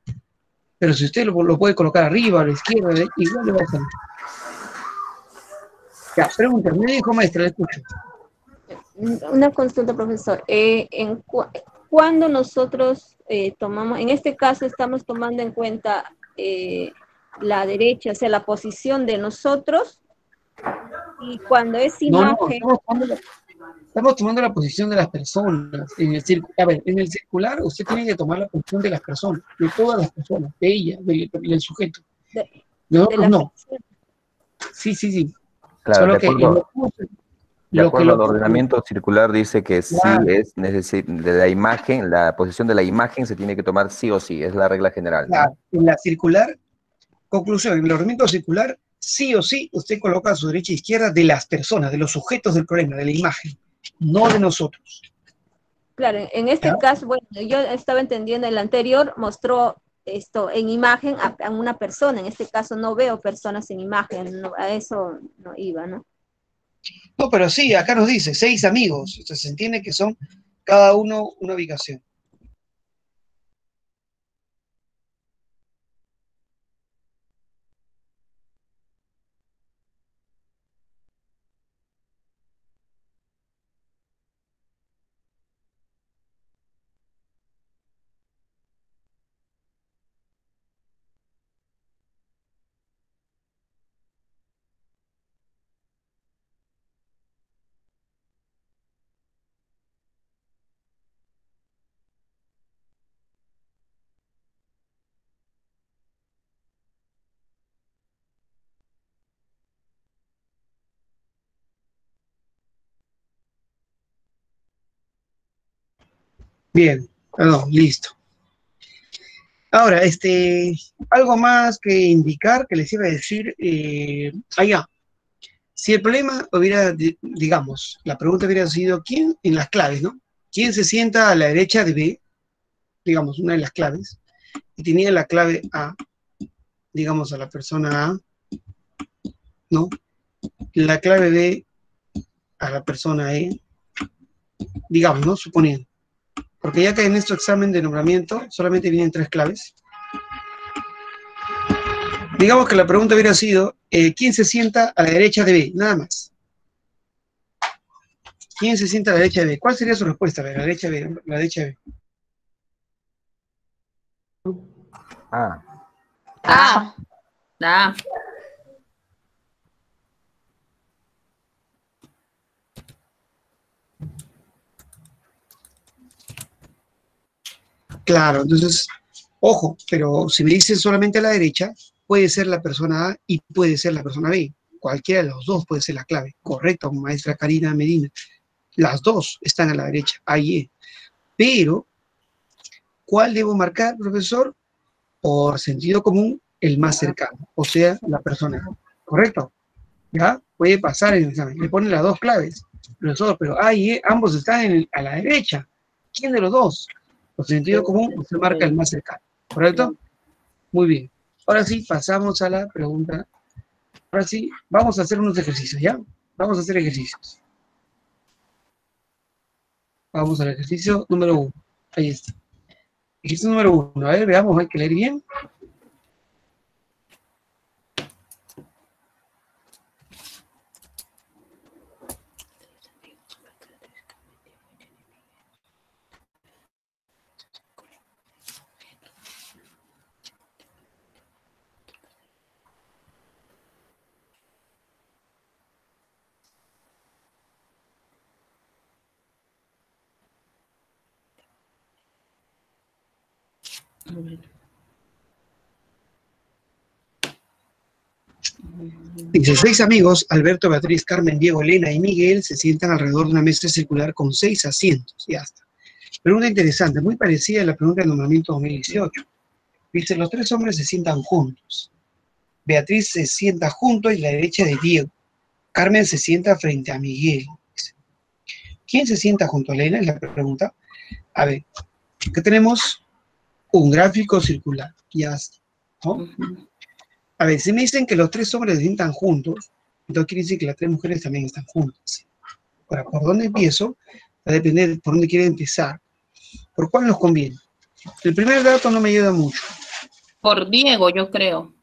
Pero si usted lo, lo puede colocar arriba, a la izquierda, igual le va a salir. Ya, pregunta, me dijo maestra, le escucho. Una consulta, profesor. Eh, en cu- cuando nosotros eh, tomamos, en este caso estamos tomando en cuenta eh, la derecha, o sea, la posición de nosotros, y cuando es No, no, imagen, estamos tomando, la, posición de las personas. En el circu- a ver, en el circular usted tiene que tomar la posición de las personas, de todas las personas, de ella, del, del sujeto. De- no. persona. Sí, sí, sí. Claro, Solo de que acuerdo, lo puse- de lo que acuerdo al ordenamiento circular dice que sí es necesario, de la imagen, la posición de la imagen se tiene que tomar sí o sí, es la regla general. ¿no? Claro, en la circular, conclusión, en el ordenamiento circular, sí o sí, usted coloca a su derecha e izquierda de las personas, de los sujetos del problema, de la imagen, no de nosotros. Claro, en este caso, bueno, yo estaba entendiendo, el anterior mostró esto en imagen a, a una persona, en este caso no veo personas en imagen, no- a eso no iba, ¿no? No, pero sí, acá nos dice seis amigos. Entonces se entiende que son cada uno una ubicación. Bien, perdón, listo. Ahora, este, algo más que indicar que les iba a decir eh, allá. Si el problema hubiera, di- digamos, la pregunta hubiera sido, ¿quién en las claves, no? ¿Quién se sienta a la derecha de B? Digamos, una de las claves, y tenía la clave A, digamos, a la persona A, ¿no? La clave B a la persona E, digamos, ¿no? Suponiendo. Porque ya que en nuestro examen de nombramiento solamente vienen tres claves. Digamos que la pregunta hubiera sido, eh, ¿quién se sienta a la derecha de B? Nada más. ¿Quién se sienta a la derecha de B? ¿Cuál sería su respuesta? La derecha de B, la derecha de B. Ah, Ah, Ah, Claro, entonces, ojo, pero si me dicen solamente a la derecha, puede ser la persona A y puede ser la persona B. Cualquiera de los dos puede ser la clave. Correcto, maestra Karina Medina. Las dos están a la derecha, A y E. Pero, ¿cuál debo marcar, profesor? Por sentido común, el más cercano, o sea, la persona A. ¿Correcto? ¿Ya? Puede pasar en el examen. Le ponen las dos claves, profesor, pero A y E, ambos están a la derecha. ¿Quién de los dos? Por sentido común, usted marca el más cercano. ¿Correcto? Muy bien. Ahora sí, pasamos a la pregunta. Ahora sí, vamos a hacer unos ejercicios, ¿ya? Vamos a hacer ejercicios. Vamos al ejercicio número uno. Ahí está. Ejercicio número uno. A ver, veamos, hay que leer bien. Dice, seis amigos, Alberto, Beatriz, Carmen, Diego, Elena y Miguel, se sientan alrededor de una mesa circular con seis asientos. Ya está. Pregunta interesante, muy parecida a la pregunta del nombramiento 2018. Dice, los tres hombres se sientan juntos. Beatriz se sienta junto a la derecha de Diego. Carmen se sienta frente a Miguel. ¿Quién se sienta junto a Elena? Es la pregunta. A ver, ¿qué tenemos? Un gráfico circular. Ya está. ¿no? A ver, si me dicen que los tres hombres se sientan juntos, entonces quiere decir que las tres mujeres también están juntas. Ahora, ¿por dónde empiezo? Va a depender de por dónde quieren empezar. ¿Por cuál nos conviene? El primer dato no me ayuda mucho. Por Diego, yo creo.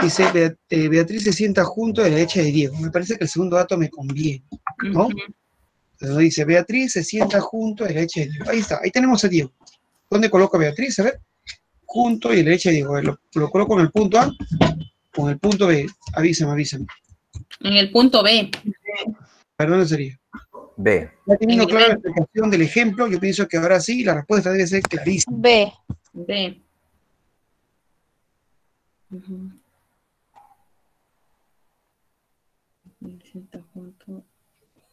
Dice, eh, Beatriz se sienta junto a la derecha de Diego. Me parece que el segundo dato me conviene. ¿No? Entonces dice, Beatriz se sienta junto a la derecha de Diego. Ahí está, ahí tenemos a Diego. ¿Dónde coloco a Beatriz? A ver. Junto y derecha ver, lo, lo coloco en el punto A, con el punto B. Avísame, avísame. En el punto B. ¿dónde sería? B. Ya teniendo clara la explicación del ejemplo, yo pienso que ahora sí la respuesta debe ser clarísima. B. B. Junto,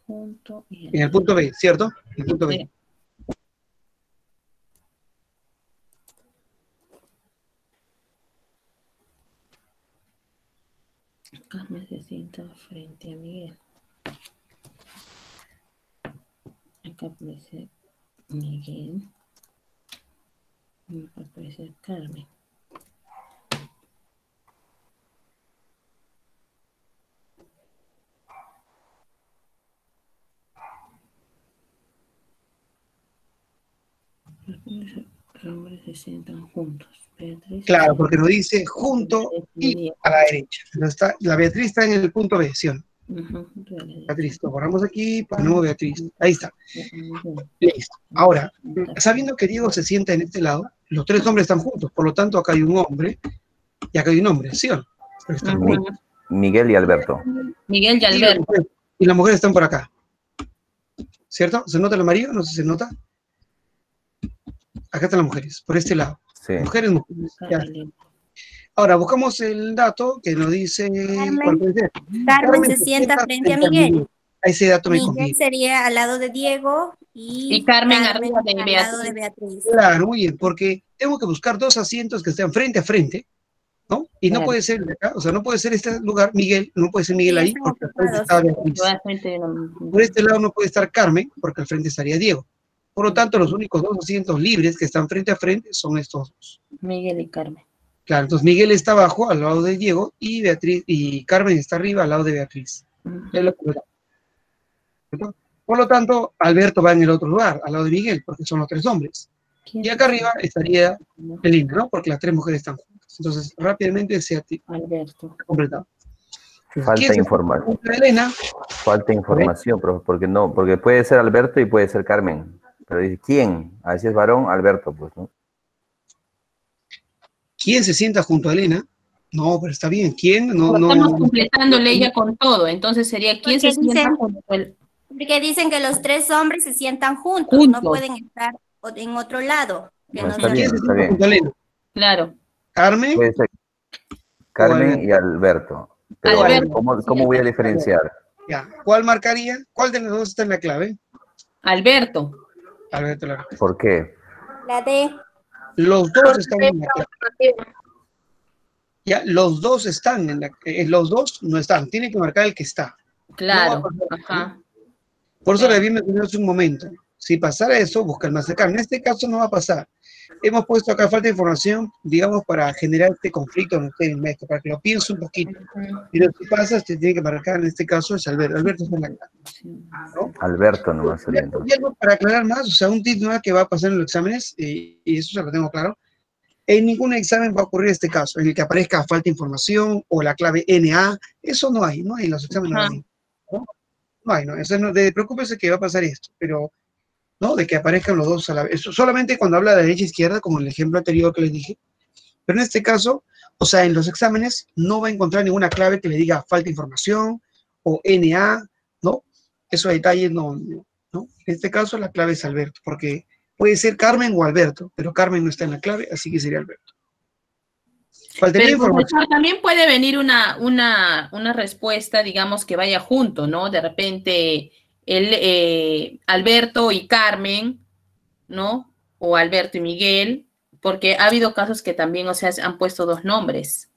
junto y En el punto B, ¿cierto? En el punto B. Sí. Hazme se sienta frente a Miguel. Acá aparece Miguel. Acá aparece Carmen. Hombres se sientan juntos. Beatriz. Claro, porque nos dice junto y a la derecha. Está, la Beatriz está en el punto B, ¿sí no? La derecha. Beatriz, lo borramos aquí, ponemos Beatriz. Ahí está. Listo. Ahora, sabiendo que Diego se sienta en este lado, los tres hombres están juntos, por lo tanto acá hay un hombre y acá hay un hombre, ¿sí o no? Pero están Ujú. juntos. Miguel y Alberto. Miguel y Y las Alberto. mujeres- Y las mujeres están por acá. ¿Cierto? ¿Se nota el amarillo? No sé si se nota. Acá están las mujeres, por este lado. Sí. Mujeres, mujeres. Ya. Ahora, buscamos el dato que nos dice... ¿cuál puede ser? Carmen se sienta frente a Miguel. A ese dato me Miguel conviene. sería al lado de Diego y, Y Carmen arriba de al lado de Beatriz. Claro, muy bien, porque tengo que buscar dos asientos que estén frente a frente, ¿no? Y no Claro. puede ser acá, o sea, no puede ser este lugar, Miguel, no puede ser Miguel Sí, ahí, porque al frente está Beatriz. Por este lado no puede estar Carmen, porque al frente estaría Diego. Por lo tanto, los únicos dos asientos libres que están frente a frente son estos dos. Miguel y Carmen. Claro, entonces Miguel está abajo, al lado de Diego, y Beatriz, y Carmen está arriba, al lado de Beatriz. ¿Cierto? Por lo tanto, Alberto va en el otro lugar, al lado de Miguel, porque son los tres hombres. ¿Quién Y acá arriba estaría No, Elena, ¿no? Porque las tres mujeres están juntas. Entonces, rápidamente se ha ti- Alberto. completado. Falta ¿Quién se información. Elena? Falta información, profe, porque no, porque puede ser Alberto y puede ser Carmen. Pero dice, ¿quién? A ver si es varón, Alberto, pues, ¿no? ¿Quién se sienta junto a Elena? No, pero está bien. ¿Quién? No, no, Estamos no. completándole ella con todo. Entonces sería quién se Porque sienta dicen- junto a él. Porque dicen que los tres hombres se sientan juntos, Juntos. no pueden estar en otro lado. que No, no está bien, ¿Quién se está bien. junto a Elena? Claro. ¿Carmen? Puede ser Carmen y Alberto. Pero Alberto. ¿cómo, cómo voy a diferenciar? Ya. ¿Cuál marcaría? ¿Cuál de los dos está en la clave? Alberto. La- ¿Por qué? La de Los dos están en la clave. Ya, los dos están en la eh, Los dos no están. Tiene que marcar el que está. Claro. No Ajá. Por eso le había mencionado hace un momento. Si pasara eso, busca el más cercano. En este caso no va a pasar. Hemos puesto acá falta de información, digamos, para generar este conflicto en usted, maestro, para que lo piense un poquito. Pero si pasa, usted tiene que marcar, en este caso, es Alberto. Alberto está en la clave. ¿no? Alberto nomás Y algo para aclarar más, o sea, un nuevo que va a pasar en los exámenes, eh, y eso se lo tengo claro, en ningún examen va a ocurrir este caso, en el que aparezca falta de información o la clave NA, eso no hay, no hay en los exámenes. No, hay, ¿no? No hay, no, eso no, de, preocúpese que va a pasar esto, pero no, de que aparezcan los dos a la vez, solamente cuando habla de derecha e izquierda, como en el ejemplo anterior que les dije, pero en este caso, o sea, en los exámenes no va a encontrar ninguna clave que le diga falta de información o NA, ¿no? Esos detalles no, no, ¿no? En este caso la clave es Alberto, porque puede ser Carmen o Alberto, pero Carmen no está en la clave, así que sería Alberto. Faltaría Pero información. también puede venir una, una, una respuesta, digamos, que vaya junto, ¿no? De repente, el, eh, Alberto y Carmen, ¿no? O Alberto y Miguel, porque ha habido casos que también, o sea, han puesto dos nombres.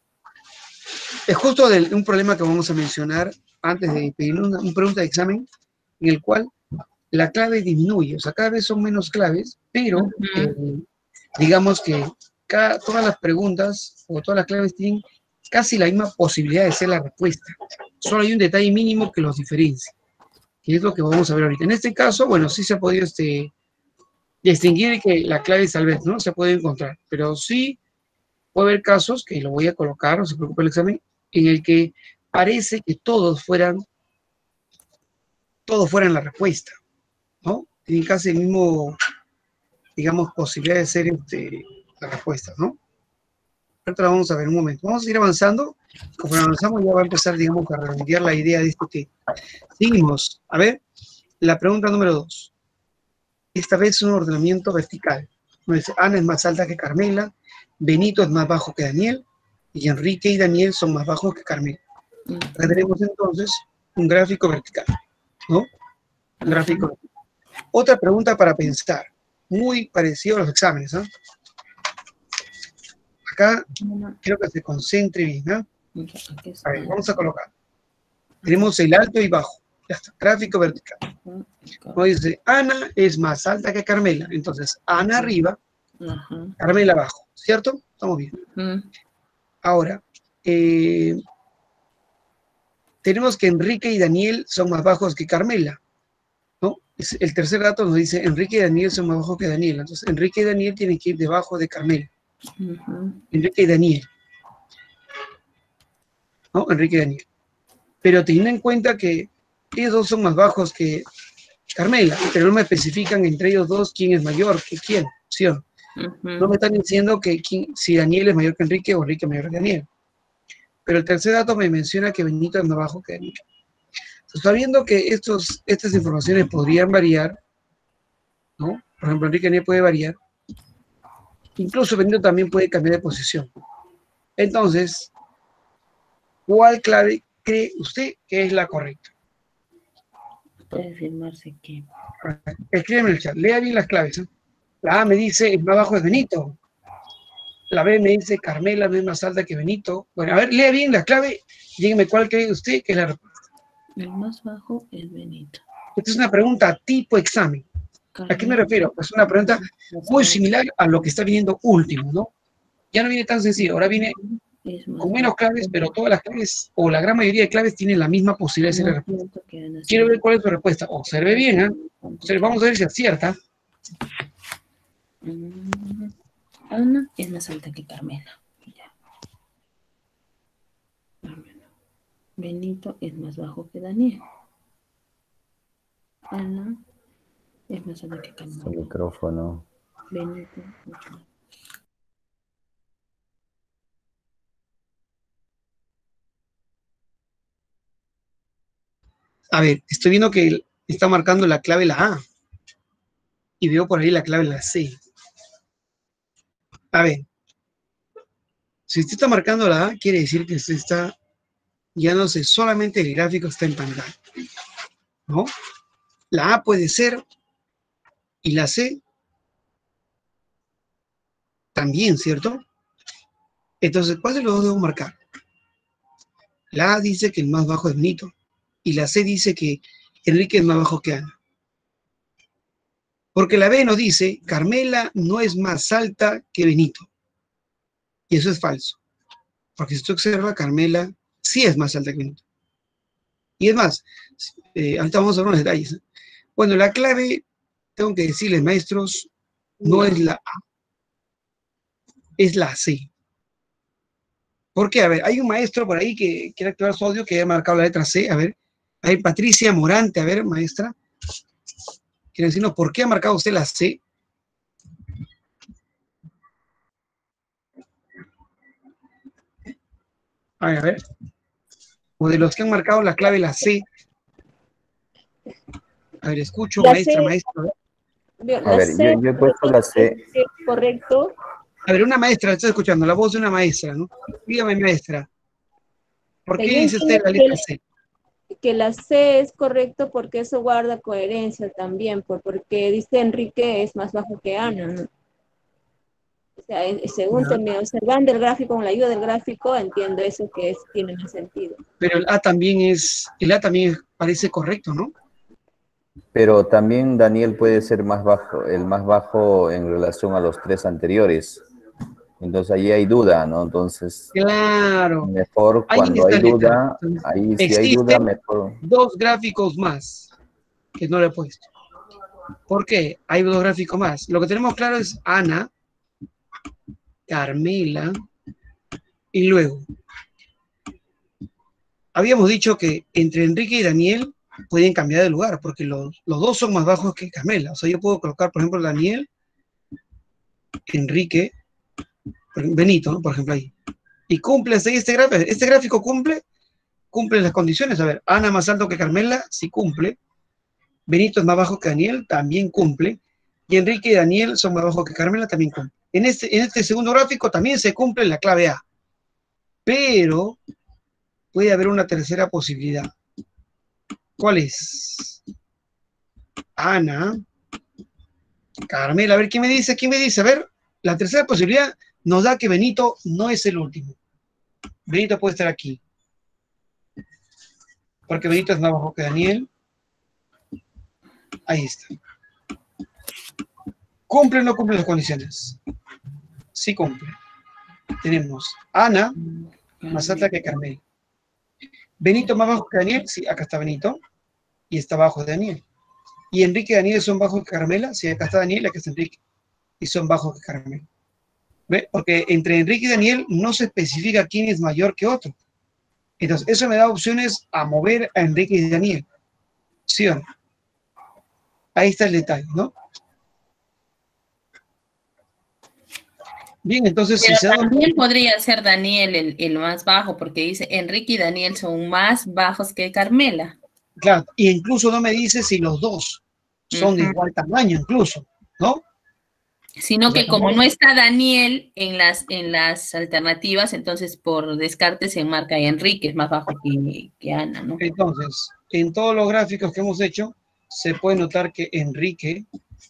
Es justo del- un problema que vamos a mencionar antes de pedir una, una pregunta de examen, en el cual la clave disminuye, o sea, cada vez son menos claves, pero eh, digamos que cada- todas las preguntas o todas las claves tienen casi la misma posibilidad de ser la respuesta. Solo hay un detalle mínimo que los diferencia, que es lo que vamos a ver ahorita. En este caso, bueno, sí se ha podido este, distinguir que la clave es Alberto, ¿no? Se puede encontrar, pero sí puede haber casos, que lo voy a colocar, no se preocupe el examen, en el que parece que todos fueran, todos fueran la respuesta, ¿no? Tienen casi el mismo, digamos, posibilidad de ser este, la respuesta, ¿no? Ahorita la vamos a ver un momento. Vamos a ir avanzando. Conforme avanzamos ya va a empezar, digamos, a redondear la idea de esto que seguimos. A ver, la pregunta número dos. Esta vez es un ordenamiento vertical. Ana es más alta que Carmela, Benito es más bajo que Daniel, y Enrique y Daniel son más bajos que Carmela. Acá tenemos entonces un gráfico vertical, ¿no? Un gráfico vertical. Otra pregunta para pensar, muy parecido a los exámenes, ¿ah? Acá quiero que se concentre bien. Aquí A ver, vamos a colocar. Tenemos el alto y bajo. Ya está, gráfico vertical. Como dice, Ana es más alta que Carmela. Entonces, Ana arriba. Carmela abajo. ¿Cierto? Estamos bien. Ujú. Ahora, eh, tenemos que Enrique y Daniel son más bajos que Carmela. ¿no? El tercer dato nos dice Enrique y Daniel son más bajos que Daniel. Entonces, Enrique y Daniel tienen que ir debajo de Carmela. Ujú. Enrique y Daniel. ¿No? Enrique y Daniel. Pero teniendo en cuenta que ellos dos son más bajos que Carmela, pero no me especifican entre ellos dos quién es mayor que quién, ¿sí no? Me están diciendo que quién- si Daniel es mayor que Enrique o Enrique es mayor que Daniel. Pero el tercer dato me menciona que Benito es más bajo que Daniel. Entonces, sabiendo que estos, estas informaciones podrían variar, ¿no? Por ejemplo, Enrique Daniel puede variar. Incluso Benito también puede cambiar de posición. Entonces, ¿cuál clave cree usted que es la correcta? Puede afirmarse que Escríbeme en el chat, lea bien las claves. ¿eh? La A me dice, el más bajo es Benito. La B me dice, Carmela no es más alta que Benito. Bueno, a ver, lea bien la clave, dígame cuál cree usted que es la respuesta. el más bajo es Benito. Esta es una pregunta tipo examen. ¿A qué me refiero? Pues una pregunta muy similar a lo que está viniendo último, ¿no? Ya no viene tan sencillo, ahora viene con menos claves, pero todas las claves, o la gran mayoría de claves, tienen la misma posibilidad de ser la respuesta. Quiero ver cuál es su respuesta. Observe bien, ¿eh? Observe, Vamos a ver si acierta. Ana es más alta que Carmela. Benito es más bajo que Daniel. Ana es más alta que Su Carmela. micrófono. Benito mucho más. A ver, estoy viendo que está marcando la clave la A. Y veo por ahí la clave la C. A ver. Si usted está marcando la A, quiere decir que usted está guiándose solamente el gráfico está en pantalla. ¿No? La A puede ser y la C también, ¿cierto? Entonces, ¿cuál de los dos debo marcar? La A dice que el más bajo es Benito y la C dice que Enrique es más bajo que Ana. Porque la B nos dice, Carmela no es más alta que Benito. Y eso es falso. Porque si usted observa, Carmela sí es más alta que Benito. Y es más, eh, ahorita vamos a ver unos detalles. Bueno, la clave, tengo que decirles, maestros, no es la A, es la C. ¿Por qué? A ver, hay un maestro por ahí que quiere activar su audio que ha marcado la letra C. A ver, ver, Patricia Morante, a ver, maestra. Quiere decirnos por qué ha marcado usted la C. A ver, a ver. O de los que han marcado la clave la C. A ver, escucho, La maestra, C. maestro. A ver. Veo, A la ver, C yo, yo he puesto la C. es correcto. A ver, una maestra, estoy escuchando la voz de una maestra, ¿no? Dígame, maestra. ¿Por qué dice usted la letra que- C? que la C es correcto porque eso guarda coherencia también, por- porque dice Enrique es más bajo que Ana, ¿no? O sea, según Ya. también observando el gráfico, con la ayuda del gráfico, entiendo eso que es, tiene más sentido. Pero el A también es, el A también parece correcto, ¿no? Pero también Daniel puede ser más bajo, el más bajo en relación a los tres anteriores. Entonces ahí hay duda, ¿no? Entonces, Claro. mejor cuando hay duda, ahí si hay duda, mejor. Dos gráficos más que no le he puesto. ¿Por qué? Hay dos gráficos más. Lo que tenemos claro es Ana, Carmela y luego. Habíamos dicho que entre Enrique y Daniel pueden cambiar de lugar porque los, los dos son más bajos que Carmela. O sea, yo puedo colocar, por ejemplo, Daniel, Enrique, Benito, ¿no? por ejemplo, ahí. Y cumple este, este gráfico. Este gráfico cumple cumple las condiciones. A ver, Ana más alto que Carmela, sí cumple. Benito es más bajo que Daniel, también cumple. Y Enrique y Daniel son más bajos que Carmela, también cumple. En este, en este segundo gráfico también se cumple la clave A. Pero puede haber una tercera posibilidad. ¿Cuál es? Ana, Carmela, a ver, ¿quién me dice? ¿Quién me dice? A ver, la tercera posibilidad nos da que Benito no es el último. Benito puede estar aquí porque Benito es más bajo que Daniel. Ahí está. ¿Cumple o no cumple las condiciones? Sí cumple. Tenemos Ana más alta que Carmel. Benito más bajo que Daniel. Sí, acá está Benito. Y está bajo Daniel. Y Enrique y Daniel son bajos que Carmela. Si acá está Daniel, acá está Enrique. Y son bajos que Carmela. ¿Ve? Porque entre Enrique y Daniel no se especifica quién es mayor que otro. Entonces, eso me da opciones a mover a Enrique y Daniel. ¿Sí o no? Ahí está el detalle, ¿no? Bien, entonces, Pero si da también podría ser Daniel el, el más bajo, porque dice Enrique y Daniel son más bajos que Carmela. Claro, y incluso no me dice si los dos son de igual tamaño, incluso, ¿no? Sino que como no está Daniel en las, en las alternativas, entonces por descarte se marca a Enrique, es más bajo que, que Ana, ¿no? Entonces, en todos los gráficos que hemos hecho, se puede notar que Enrique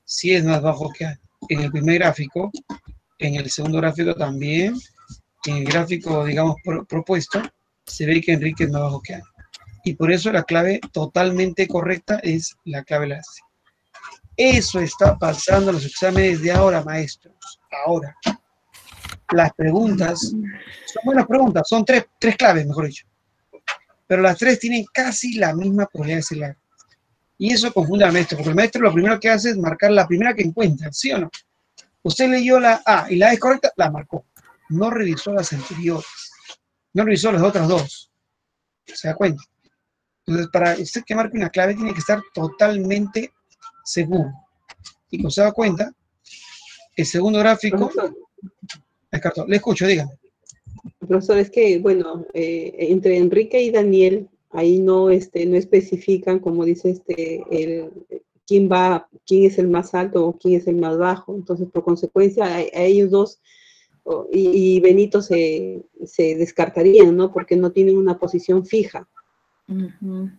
sí es más bajo que Ana. En el primer gráfico, en el segundo gráfico también, en el gráfico, digamos, pro- propuesto, se ve que Enrique es más bajo que Ana. Y por eso la clave totalmente correcta es la clave la C. Eso está pasando en los exámenes de ahora, maestros. Ahora. Las preguntas son buenas preguntas, son tres, tres claves, mejor dicho. Pero las tres tienen casi la misma probabilidad de ser Y eso confunde al maestro, porque el maestro lo primero que hace es marcar la primera que encuentra, ¿sí o no? Usted leyó la A y la A es correcta, la marcó. No revisó las anteriores. No revisó las otras dos. ¿Se da cuenta? Entonces, para usted que marque una clave, tiene que estar totalmente seguro. Y cuando se da cuenta, el segundo gráfico, descartó. Le escucho, dígame. profesor, es que, bueno, eh, entre Enrique y Daniel, ahí no, este, no especifican, como dice este, el, quién va, quién es el más alto o quién es el más bajo. Entonces, por consecuencia, a, a ellos dos y Benito se, se descartarían, ¿no? Porque no tienen una posición fija. Ujú.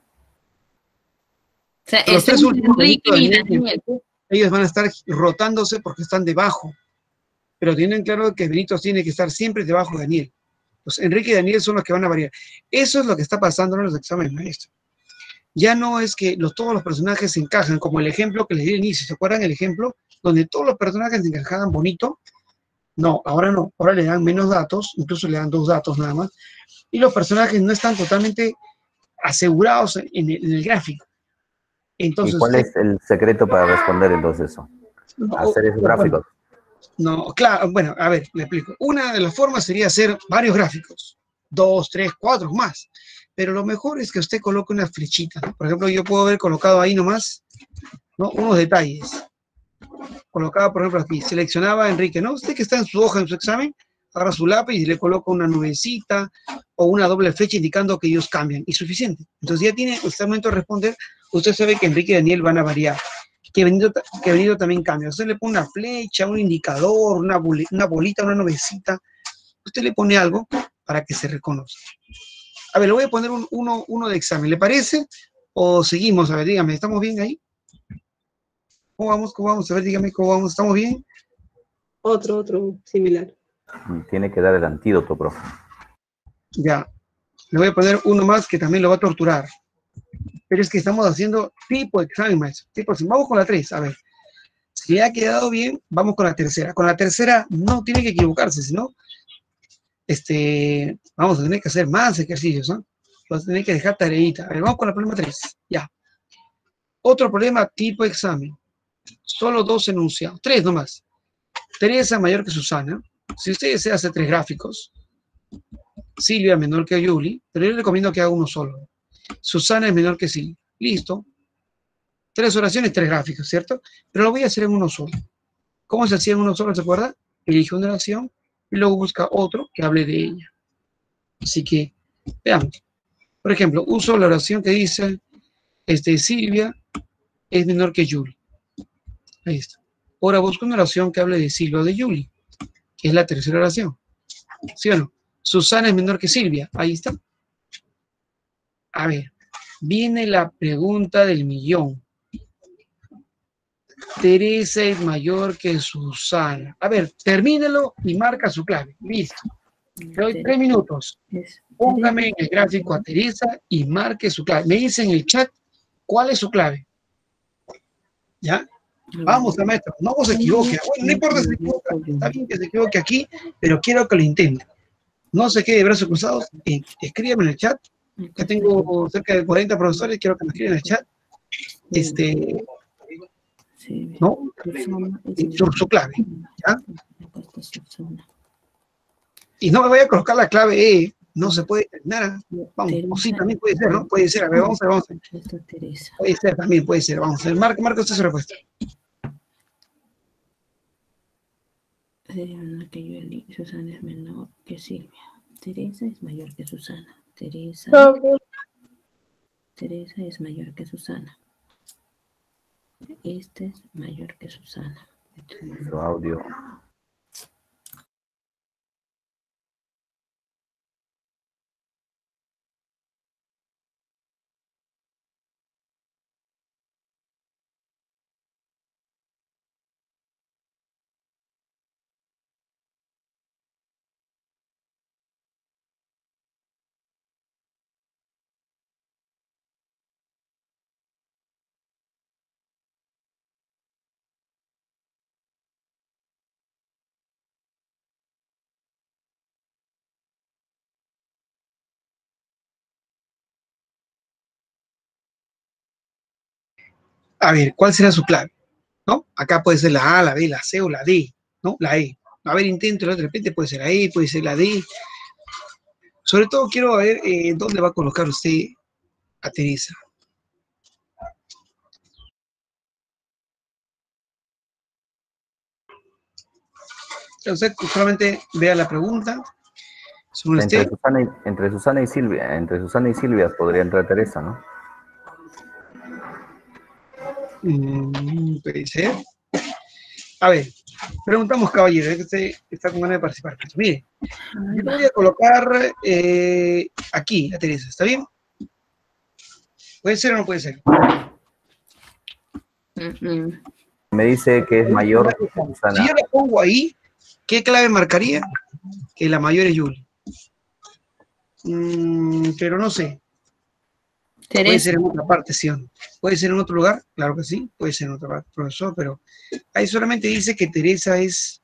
O sea, Los es tres últimos, Enrique y Benito, Daniel, Daniel. ellos van a estar rotándose porque están debajo. Pero tienen claro que Benito tiene que estar siempre debajo de Daniel. Enrique y Daniel son los que van a variar. Eso es lo que está pasando en los exámenes, maestro. Ya no es que los, todos los personajes se encajan, como el ejemplo que les di al inicio. ¿Se acuerdan el ejemplo? Donde todos los personajes se encajaban bonito. No, ahora no. Ahora le dan menos datos, incluso le dan dos datos nada más. Y los personajes no están totalmente asegurados en el, en el gráfico. Entonces, ¿Y cuál usted- es el secreto para responder entonces eso? no, Hacer esos bueno, gráficos. No, claro, bueno, a ver, le explico. Una de las formas sería hacer varios gráficos, dos, tres, cuatro más. Pero lo mejor es que usted coloque una flechita. ¿no? Por ejemplo, yo puedo haber colocado ahí nomás ¿no? unos detalles. Colocaba, por ejemplo, aquí, seleccionaba a Enrique, ¿no? Usted que está en su hoja, en su examen, agarra su lápiz y le coloca una nubecita o una doble flecha indicando que ellos cambian. Y suficiente. Entonces ya tiene, usted momento de responder, usted sabe que Enrique y Daniel van a variar que Benito, ta- que Benito también cambia. Usted le pone una flecha, un indicador, una, una bolita, una nubecita. Usted le pone algo para que se reconozca. A ver, le voy a poner un- uno, uno de examen. ¿Le parece? ¿O seguimos? A ver, dígame, ¿estamos bien ahí? ¿Cómo vamos? ¿Cómo vamos? A ver, dígame, ¿cómo vamos? ¿Estamos bien? Otro, otro similar. Tiene que dar el antídoto, profe. Ya. Le voy a poner uno más que también lo va a torturar. Pero es que estamos haciendo tipo examen, maestro. Vamos con la 3, a ver. Si ha quedado bien, vamos con la tercera. Con la tercera no tiene que equivocarse, sino este, vamos a tener que hacer más ejercicios, ¿no? Vamos a tener que dejar tareita. A ver, vamos con la problema 3. Ya. Otro problema tipo examen. Solo dos enunciados. Tres nomás. Teresa mayor que Susana. Si usted desea hacer tres gráficos, Silvia menor que Yuli, pero yo recomiendo que haga uno solo. Susana es menor que Silvia. Listo. Tres oraciones, tres gráficos, ¿cierto? Pero lo voy a hacer en uno solo. ¿Cómo se hacía en uno solo? ¿Se acuerda? Elige una oración y luego busca otro que hable de ella. Así que, veamos. Por ejemplo, uso la oración que dice, este, Silvia es menor que Yuli. Ahí está. Ahora busco una oración que hable de Silvia o de Yuli, que es la tercera oración. ¿Sí o no? Susana es menor que Silvia. Ahí está. A ver, viene la pregunta del millón. Teresa es mayor que Susana. A ver, termínelo y marca su clave. Listo. Le doy tres minutos. Póngame en el gráfico a Teresa y marque su clave. Me dice en el chat cuál es su clave. ¿Ya? Vamos, la maestra. No se equivoque. Bueno, no importa si se equivoca. Está bien que se equivoque aquí, pero quiero que lo intente. No se quede de brazos cruzados. eh, escríbame en el chat. Ya tengo cerca de 40 profesores. Quiero que me escriban en el chat. Este. ¿no? Es Y Su, su clave. Y no me voy a colocar la clave E, no se puede terminar. Vamos, o sí, también puede ser, ¿no? Puede ser, a ver, vamos a ver, vamos a ver. Puede ser también, puede ser. Vamos a ver, marca, marca usted su respuesta. Que Yuli. Susana es menor que Silvia. Teresa es mayor que Susana. Teresa. Teresa es mayor que Susana. Este es mayor que Susana. Su audio. A ver, ¿cuál será su clave? ¿No? Acá puede ser la A, la B, la C o la D, ¿no? La E. A ver, intento, de repente puede ser la E, puede ser la D. Sobre todo quiero ver eh, dónde va a colocar usted a Teresa. Usted solamente vea la pregunta. Entre usted, Susana, y, entre Susana y Silvia, entre Susana y Silvia podría entrar Teresa, ¿no? Mm, puede ser. A ver, preguntamos, caballero, que usted está con ganas de participar. Mire, yo voy a colocar eh, aquí a Teresa, ¿está bien? ¿Puede ser o no puede ser? Mm, mm. Me dice que es mayor Si yo la pongo ahí, ¿qué clave marcaría? Que la mayor es Yuli. Mm, pero no sé. Puede Teresa. ser en otra parte, sí o no. Puede ser en otro lugar, claro que sí. Puede ser en otra parte, profesor, pero ahí solamente dice que Teresa es.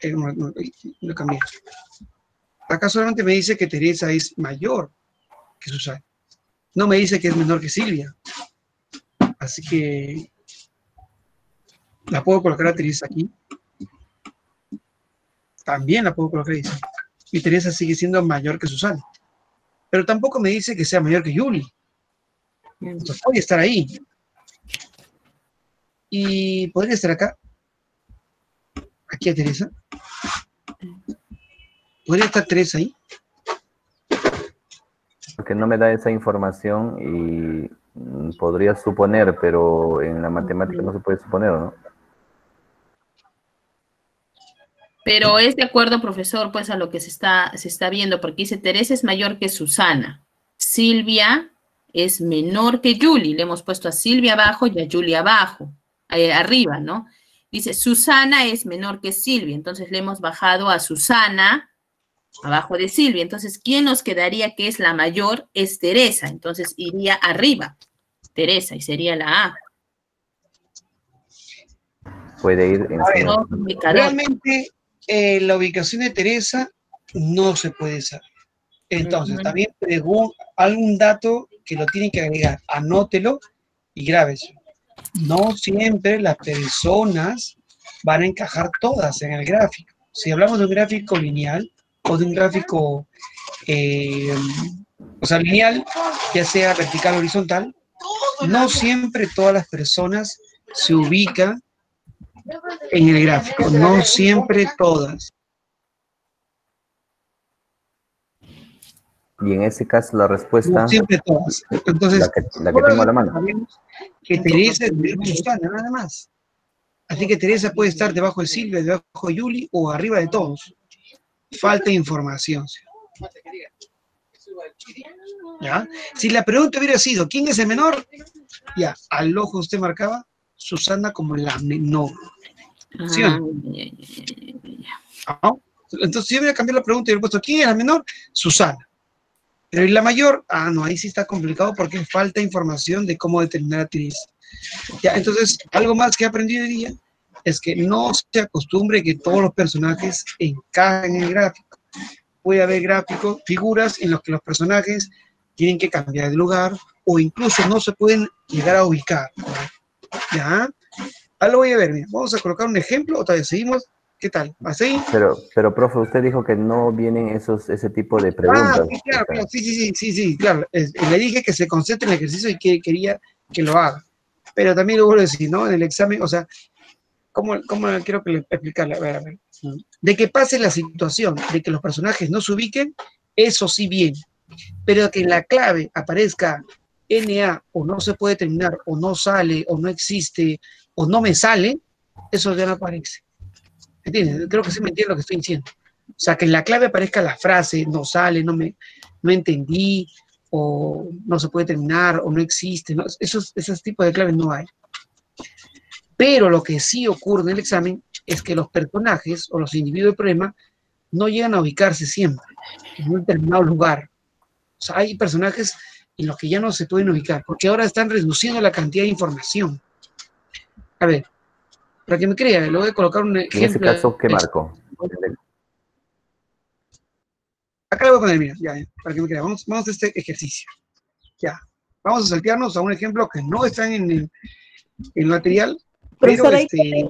eh, no, no, cambié. Acá solamente me dice que Teresa es mayor que Susana. No me dice que es menor que Silvia. Así que la puedo colocar a Teresa aquí. También la puedo colocar ahí. sí. Y Teresa sigue siendo mayor que Susana. Pero tampoco me dice que sea mayor que Yuli. Entonces podría estar ahí. Y podría estar acá. Aquí a Teresa. Podría estar Teresa ahí. Porque no me da esa información y podría suponer, pero en la matemática no se puede suponer, ¿no? Pero es de acuerdo, profesor, pues a lo que se está, se está viendo, porque dice Teresa es mayor que Susana. Silvia es menor que Julie. Le hemos puesto a Silvia abajo y a Julie abajo, eh, arriba, ¿no? Dice Susana es menor que Silvia. Entonces le hemos bajado a Susana abajo de Silvia. Entonces, ¿quién nos quedaría que es la mayor? Es Teresa. Entonces iría arriba. Teresa y sería la A. Puede ir ver, encima. No, indicador. Realmente eh, la ubicación de Teresa no se puede saber. Entonces, también pregun- algún dato que lo tienen que agregar, anótelo y grábese. No siempre las personas van a encajar todas en el gráfico. Si hablamos de un gráfico lineal o de un gráfico, eh, o sea, lineal, ya sea vertical o horizontal, no siempre todas las personas se ubican en el gráfico, no siempre todas. Y en ese caso la respuesta, No siempre todas. Entonces, la que, la que tengo a la mano. que Teresa es Susana, nada más. Así que Teresa puede estar debajo de Silvia, debajo de Yuli o arriba de todos. Falta información. ¿Ya? Si la pregunta hubiera sido, ¿quién es el menor? Ya, al ojo usted marcaba Susana como la menor. Ah, ya. ¿no? Entonces yo voy a cambiar la pregunta y hubiera puesto, ¿quién es la menor? Susana. Pero ¿y la mayor? Ah, no, ahí sí está complicado porque falta información de cómo determinar a Teresa. Ya, entonces, algo más que he aprendido hoy día es que no se acostumbre que todos los personajes encajen en el gráfico. Puede haber gráficos, figuras en los que los personajes tienen que cambiar de lugar o incluso no se pueden llegar a ubicar. Ya. Ahora lo voy a ver, mira. Vamos a colocar un ejemplo, otra vez seguimos. ¿Qué tal? ¿Así? Pero, pero, profe, usted dijo que no vienen esos, ese tipo de preguntas. Ah, sí, claro, claro, sí, sí, sí, sí, sí, claro. Le dije que se concentre en el ejercicio y que quería que lo haga. Pero también lo vuelvo a decir, ¿no? En el examen, o sea, ¿cómo, cómo quiero que le explicarle? A ver, a ver. De que pase la situación de que los personajes no se ubiquen, eso sí bien. Pero que en la clave aparezca NA o no se puede terminar, o no sale, o no existe, o no me sale, eso ya no aparece. ¿Entiendes? Creo que sí me entiende lo que estoy diciendo. O sea, que en la clave aparezca la frase, no sale, no me, no entendí, o no se puede terminar, o no existe. ¿no? Esos, esos tipos de claves no hay. Pero lo que sí ocurre en el examen es que los personajes o los individuos del problema no llegan a ubicarse siempre en un determinado lugar. O sea, hay personajes en los que ya no se pueden ubicar, porque ahora están reduciendo la cantidad de información. A ver, para que me crea, le voy a colocar un En ejemplo. ese caso, ¿qué marco? Acá le voy a poner, mira, ya, para que me crea. Vamos, vamos a este ejercicio. Ya. Vamos a saltearnos a un ejemplo que no está en el, en el material, pero Profesora, ¿y este.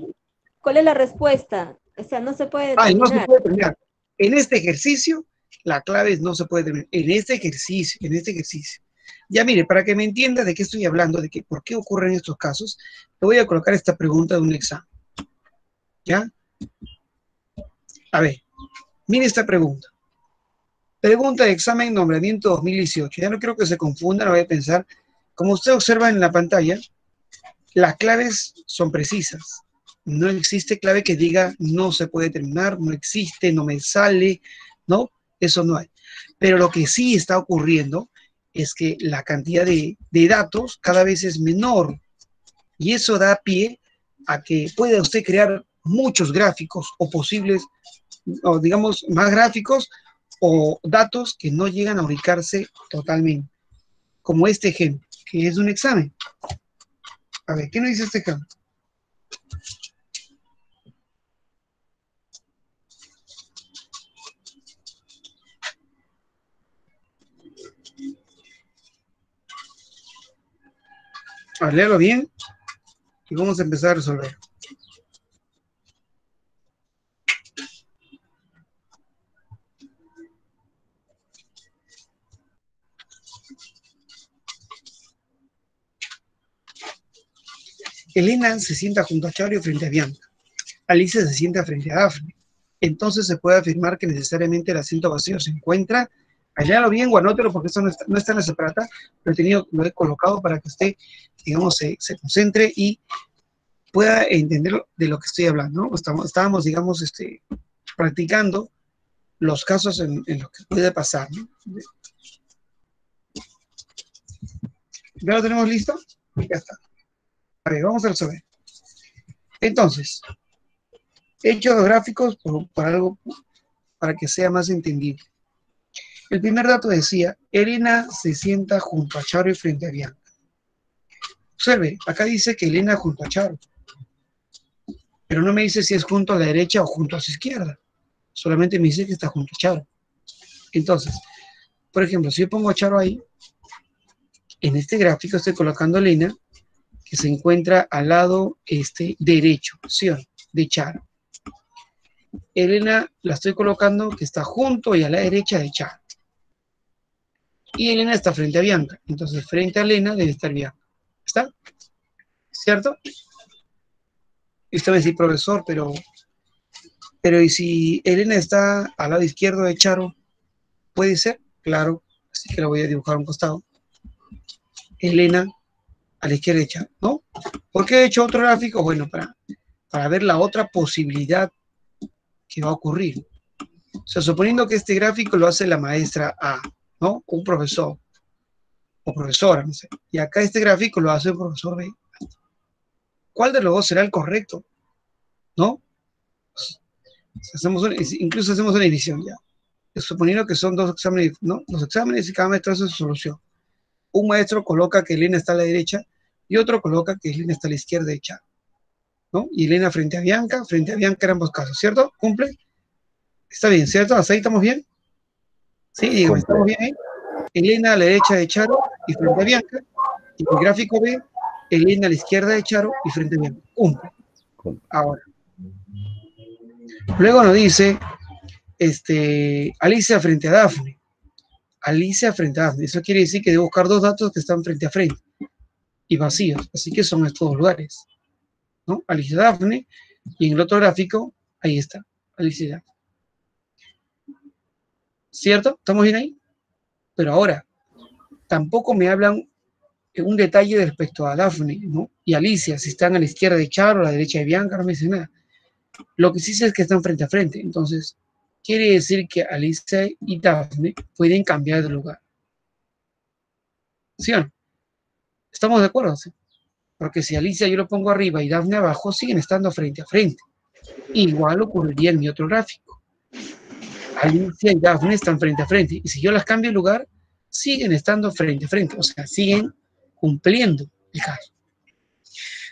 ¿Cuál es la respuesta? O sea, no se puede Ay, no se determinar. puede terminar. En este ejercicio, la clave es no se puede terminar. En este ejercicio, en este ejercicio. Ya mire, para que me entienda de qué estoy hablando, de que por qué ocurren estos casos, le voy a colocar esta pregunta de un examen. ¿Ya? A ver, mire esta pregunta. Pregunta de examen nombramiento 2018. Ya no quiero que se confunda, no voy a pensar. Como usted observa en la pantalla, las claves son precisas. No existe clave que diga no se puede terminar, no existe, no me sale, ¿no? Eso no hay. Pero lo que sí está ocurriendo es que la cantidad de, de datos cada vez es menor y eso da pie a que pueda usted crear muchos gráficos o posibles, o digamos, más gráficos o datos que no llegan a ubicarse totalmente, como este ejemplo, que es un examen. A ver, ¿qué nos dice este ejemplo? A bien y vamos a empezar a resolver. Elena se sienta junto a Chario frente a Bianca. Alicia se sienta frente a Daphne. Entonces se puede afirmar que necesariamente el asiento vacío se encuentra. Léalo bien o anótelo porque eso no está, no está en la separata. Lo he, tenido, lo he colocado para que usted, digamos, se, se concentre y pueda entender de lo que estoy hablando. ¿no? Estamos, estábamos, digamos, este, practicando los casos en, los que puede pasar. ¿Ya lo tenemos listo? Ya está. A ver, vamos a resolver. Entonces, he hecho dos gráficos por algo para que sea más entendible. El primer dato decía, Elena se sienta junto a Charo y frente a Bianca. Observe, acá dice que Elena junto a Charo. Pero no me dice si es junto a la derecha o junto a su izquierda. Solamente me dice que está junto a Charo. Entonces, por ejemplo, si yo pongo a Charo ahí, en este gráfico estoy colocando Elena, que se encuentra al lado este, derecho, ¿sí? De Charo. Elena la estoy colocando que está junto y a la derecha de Charo. Y Elena está frente a Bianca. Entonces, frente a Elena debe estar Bianca. ¿Está? ¿Cierto? Y usted me dice, profesor, pero, pero ¿y si Elena está al lado izquierdo de Charo? ¿Puede ser? Claro. Así que la voy a dibujar a un costado. Elena a la izquierda de Charo, ¿no? ¿Por qué he hecho otro gráfico? Bueno, para, para ver la otra posibilidad que va a ocurrir. O sea, suponiendo que este gráfico lo hace la maestra A, ¿no? Un profesor o profesora, no sé. Y acá este gráfico lo hace el profesor B. ¿Cuál de los dos será el correcto? ¿No? Hacemos incluso hacemos una edición ya. Suponiendo que son dos exámenes, ¿no? Los exámenes y cada maestro hace su solución. Un maestro coloca que Elena está a la derecha y otro coloca que Elena está a la izquierda de Charo. ¿No? Y Elena frente a Bianca, frente a Bianca en ambos casos, ¿cierto? ¿Cumple? Está bien, ¿cierto? ¿Hasta estamos bien? Sí, digo, ¿estamos bien ahí? Elena a la derecha de Charo y frente a Bianca. Y el gráfico B, Elena a la izquierda de Charo y frente a Bianca. Cumple. Ahora. Luego nos dice este, Alicia frente a Dafne. Alicia frente a Dafne. Eso quiere decir que debo buscar dos datos que están frente a frente y vacíos. Así que son estos dos lugares. ¿no? Alicia Dafne. Y en el otro gráfico, ahí está. Alicia Dafne. ¿Cierto? ¿Estamos bien ahí? Pero ahora, tampoco me hablan en un detalle respecto a Dafne ¿no? y Alicia, si están a la izquierda de Charo, a la derecha de Bianca, no me dice nada. Lo que sí sé es que están frente a frente. Entonces, quiere decir que Alicia y Dafne pueden cambiar de lugar. ¿Sí o no? ¿Estamos de acuerdo? ¿Sí? Porque si Alicia yo lo pongo arriba y Dafne abajo, siguen estando frente a frente. Igual ocurriría en mi otro gráfico. Alicia y Dafne están frente a frente. Y si yo las cambio de lugar, siguen estando frente a frente. O sea, siguen cumpliendo el caso.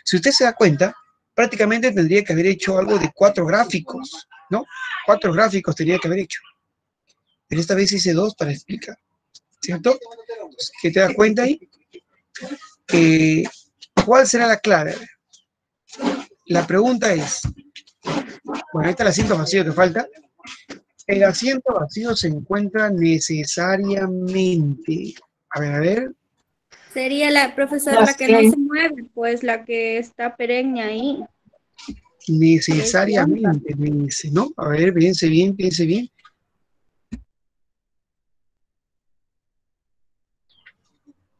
Si usted se da cuenta, prácticamente tendría que haber hecho algo de cuatro gráficos, ¿no? Cuatro gráficos tendría que haber hecho. Pero esta vez hice dos para explicar, ¿cierto? Entonces, ¿Qué te das cuenta ahí? Eh, ¿Cuál será la clave? La pregunta es, bueno, ahí está el asiento vacío que falta. El asiento vacío se encuentra necesariamente, a ver, a ver, Sería la profesora la que no se mueve, pues la que está perenne ahí. necesariamente, me dice, ¿no? A ver, piense bien, piense bien.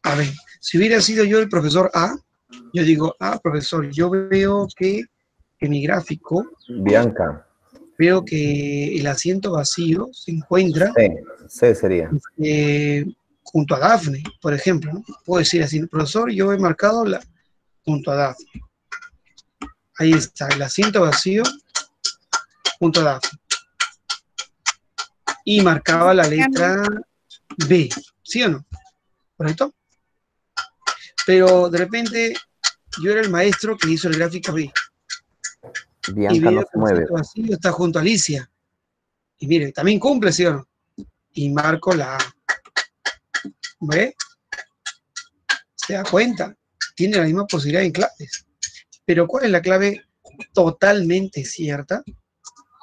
A ver, si hubiera sido yo el profesor A, yo digo, ah, profesor, yo veo que en mi gráfico, Bianca. Veo que el asiento vacío se encuentra C, C sería. eh, junto a Dafne, por ejemplo. ¿no? Puedo decir así, profesor, yo he marcado la, junto a Dafne. Ahí está, el asiento vacío junto a Dafne. Y marcaba la letra B, ¿sí o no? ¿Correcto? Pero de repente yo era el maestro que hizo el gráfico B. Y Bianca veo no se mueve. vacío está junto a Alicia. Y mire, también cumple, ¿sí o no? Y marco la A. ¿Ve? ¿Se da cuenta? Tiene la misma posibilidad en claves. Pero ¿cuál es la clave totalmente cierta?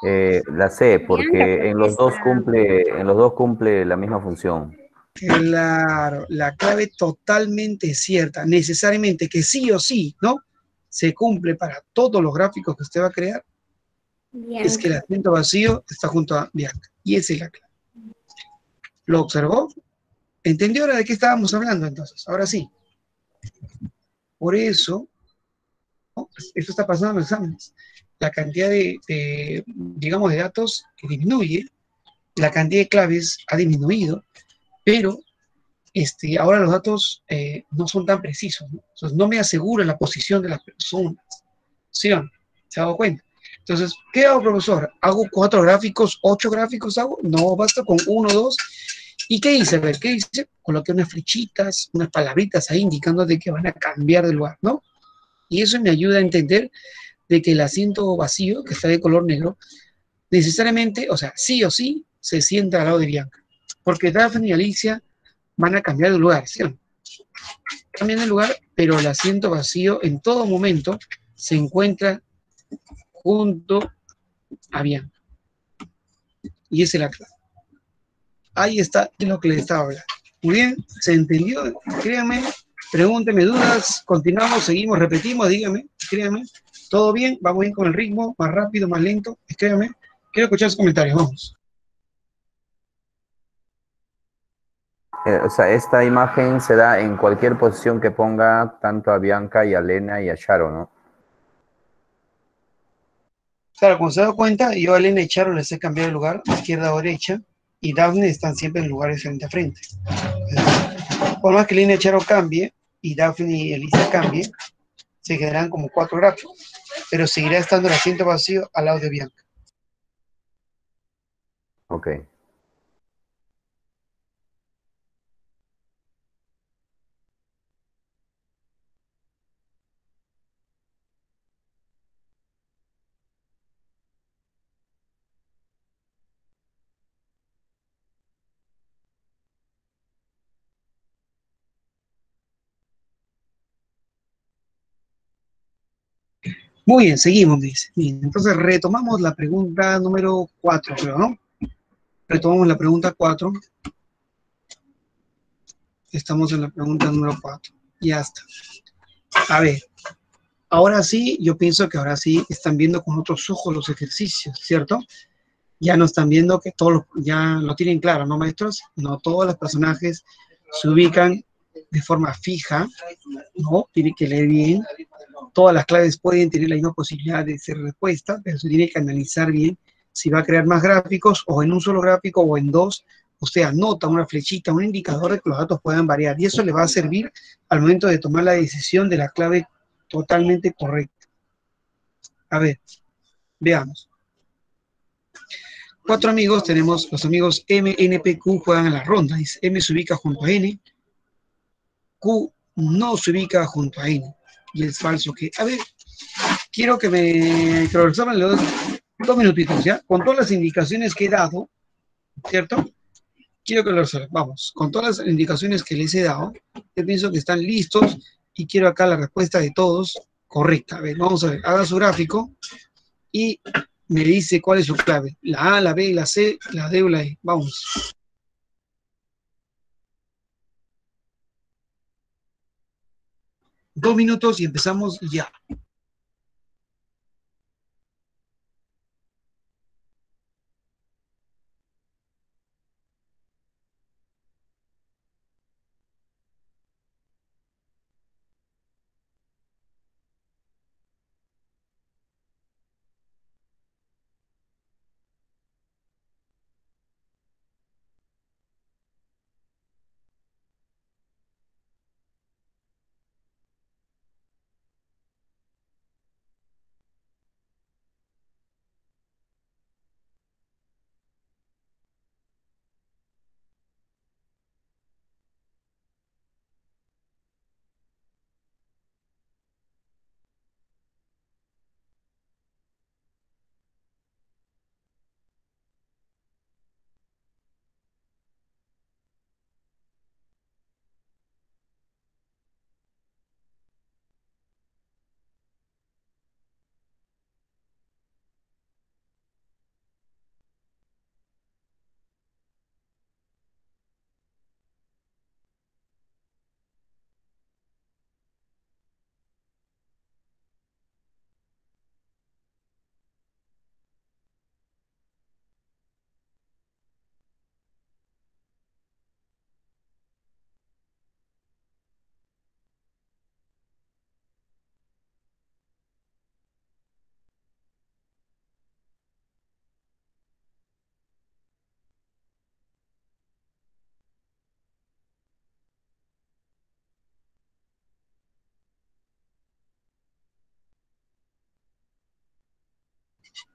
Eh, la C, porque en los dos cumple, en los dos cumple la misma función. Claro, la clave totalmente cierta, necesariamente que sí o sí, ¿no? Se cumple para todos los gráficos que usted va a crear, es que el asiento vacío está junto a Bianca. Y esa es la clave. ¿Lo observó? ¿Entendió ahora de qué estábamos hablando entonces? Ahora sí. Por eso, ¿no? esto está pasando en los exámenes. La cantidad de, de, digamos, de datos que disminuye, la cantidad de claves ha disminuido, pero este, ahora los datos eh, no son tan precisos, ¿no? Entonces, no me aseguran la posición de las personas. ¿Sí o no? ¿Se ha dado cuenta? Entonces, ¿qué hago, profesor? ¿Hago cuatro gráficos, ocho gráficos hago? No, basta con uno, dos. ¿Y qué hice? A ver, ¿qué hice? Coloqué unas flechitas, unas palabritas ahí indicando de que van a cambiar de lugar, ¿no? Y eso me ayuda a entender de que el asiento vacío, que está de color negro, necesariamente, o sea, sí o sí, se sienta al lado de Bianca. Porque Daphne y Alicia van a cambiar de lugar, ¿sí? Cambian de lugar, pero el asiento vacío en todo momento se encuentra junto a Bianca. Y es la clave. Ahí está lo que les estaba hablando. Muy bien, ¿se entendió? Créanme, pregúntenme dudas, continuamos, seguimos, repetimos, díganme, créanme. ¿Todo bien? ¿Vamos bien con el ritmo? ¿Más rápido, más lento? Escríbanme. Quiero escuchar sus comentarios, vamos. Eh, o sea, esta imagen se da en cualquier posición que ponga tanto a Bianca y a Lena y a Charo, ¿no? Claro, como se da cuenta, yo a Elena y Charo les he cambiado de lugar, izquierda a derecha, y Daphne están siempre en lugares frente a frente. Por más que Elena y Charo cambie, y Daphne y Elisa cambien, se quedarán como cuatro gráficos, pero seguirá estando el asiento vacío al lado de Bianca. Ok. Muy bien, seguimos, entonces retomamos la pregunta número 4, creo, ¿no? Retomamos la pregunta 4. Estamos en la pregunta número 4. Ya está. A ver, ahora sí, yo pienso que ahora sí están viendo con otros ojos los ejercicios, ¿cierto? Ya no están viendo que todos, ya lo tienen claro, ¿no, maestros? No todos los personajes se ubican de forma fija, ¿no? Tiene que leer bien. Todas las claves pueden tener la misma posibilidad de ser respuesta, pero se tiene que analizar bien si va a crear más gráficos o en un solo gráfico o en dos. Usted anota una flechita, un indicador de que los datos puedan variar y eso le va a servir al momento de tomar la decisión de la clave totalmente correcta. A ver, veamos. Cuatro amigos, tenemos los amigos M, N, P, Q juegan en la ronda. Dice, M se ubica junto a N, Q no se ubica junto a N. Y es falso que, a ver, quiero que me, resuelvan los dos minutitos, ¿ya? Con todas las indicaciones que he dado, ¿cierto? Quiero que lo resuelvan. Vamos, con todas las indicaciones que les he dado, yo pienso que están listos y quiero acá la respuesta de todos correcta. A ver, vamos a ver, haga su gráfico y me dice cuál es su clave. La A, la B, la C, la D o la E. Vamos. Dos minutos y empezamos ya.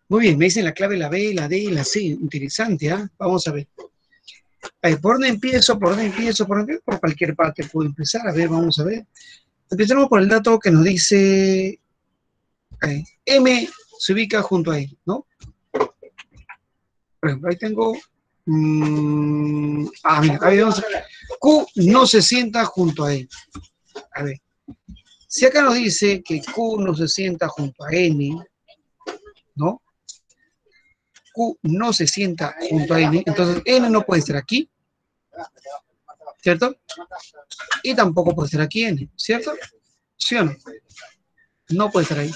Muy bien, me dicen la clave la B, la D y la C. Interesante, ¿ah? Vamos a ver. Ver, ¿por dónde empiezo? ¿Por dónde empiezo? ¿Por dónde? Por cualquier parte puedo empezar. A ver, vamos a ver. Empecemos por el dato que nos dice ahí, M se ubica junto a él, ¿no? Por ejemplo, ahí tengo. mm, ah, mira, ahí vamos Q no se sienta junto a él. A ver. Si acá nos dice que Q no se sienta junto a N. Q no se sienta junto a N, entonces N no puede estar aquí, ¿cierto? Y tampoco puede estar aquí N, ¿cierto? ¿Sí o no? No puede estar ahí.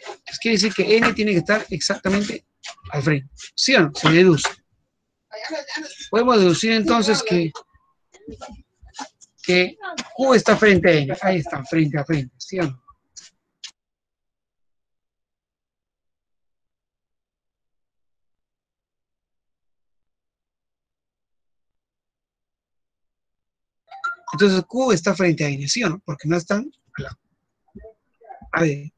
Entonces quiere decir que N tiene que estar exactamente al frente, ¿sí o no? Se deduce. Podemos deducir entonces que, que Q está frente a N, ahí está, frente a frente, ¿sí o no? Entonces Q está frente a N, ¿sí o no? Porque no están al lado. A ver.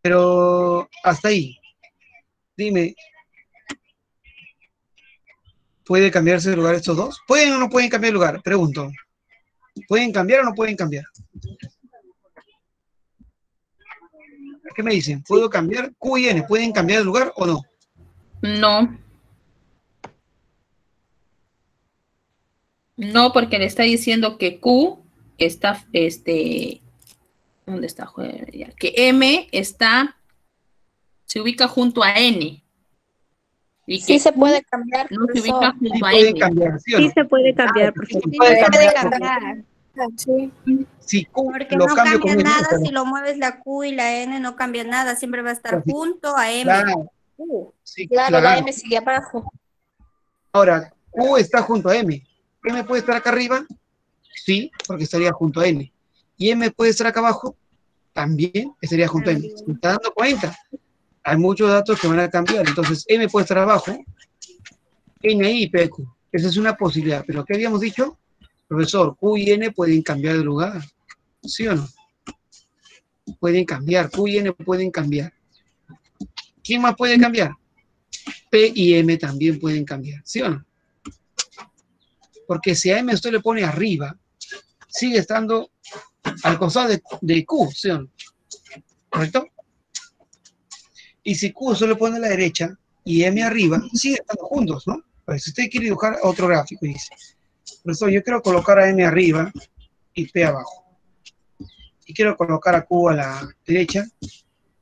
Pero hasta ahí. Dime. ¿Puede cambiarse de lugar estos dos? ¿Pueden o no pueden cambiar de lugar? Pregunto. ¿Pueden cambiar o no pueden cambiar? ¿Qué me dicen? ¿Puedo cambiar? Q y N, ¿pueden cambiar de lugar o no? No. No, porque le está diciendo que Q está, este, ¿Dónde está? Joder, ya. Que M está, se ubica junto a N. Y que Sí se puede cambiar, no se ubica Sí junto a N. cambiar, ¿sí Sí se puede cambiar, Ah, sí Sí puede se puede cambiar. Sí. Q Porque lo no cambia con N, nada, pero- si lo mueves la Q y la N no cambia nada, siempre va a estar sí. junto a M. Claro, Uh, sí, Claro, la. M sigue abajo. Ahora, Q está junto a M. ¿M puede estar acá arriba? Sí, porque estaría junto a N. ¿Y M puede estar acá abajo? También estaría junto a M. ¿Se está dando cuenta? Hay muchos datos que van a cambiar. Entonces, M puede estar abajo, N ahí, P, Q. Esa es una posibilidad. Pero, ¿qué habíamos dicho? Profesor, Q y N pueden cambiar de lugar. ¿Sí o no? Pueden cambiar. Q y N pueden cambiar. ¿Quién más puede cambiar? P y M también pueden cambiar, ¿sí o no? Porque si a M usted le pone arriba, sigue estando al costado de, de Q, ¿sí o no? ¿Correcto? Y si Q usted le pone a la derecha y M arriba, sigue estando juntos, ¿no? Pues si usted quiere dibujar otro gráfico y dice, profesor, yo quiero colocar a M arriba y P abajo. Y quiero colocar a Q a la derecha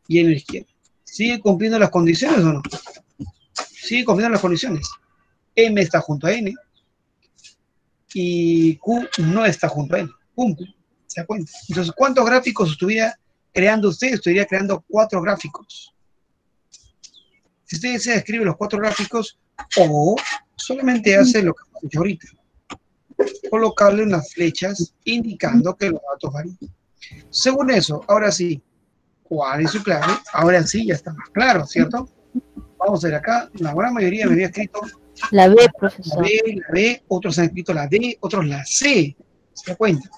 y N a la izquierda. ¿Sigue cumpliendo las condiciones o no? sigue cumpliendo las condiciones. M está junto a N y Q no está junto a N. Cumple, ¿se da cuenta? Entonces, ¿cuántos gráficos estuviera creando usted? Estuviera creando cuatro gráficos. Si usted desea, escribe los cuatro gráficos o solamente hace lo que hemos hecho ahorita. Colocarle unas flechas indicando que los datos varían. Según eso, ahora sí, ¿cuál es su clave? Ahora sí, ya está más claro, ¿cierto? Vamos a ver acá, la gran mayoría me había escrito La B, la profesor. B, la B, otros han escrito la D, otros la C. ¿Se da cuenta?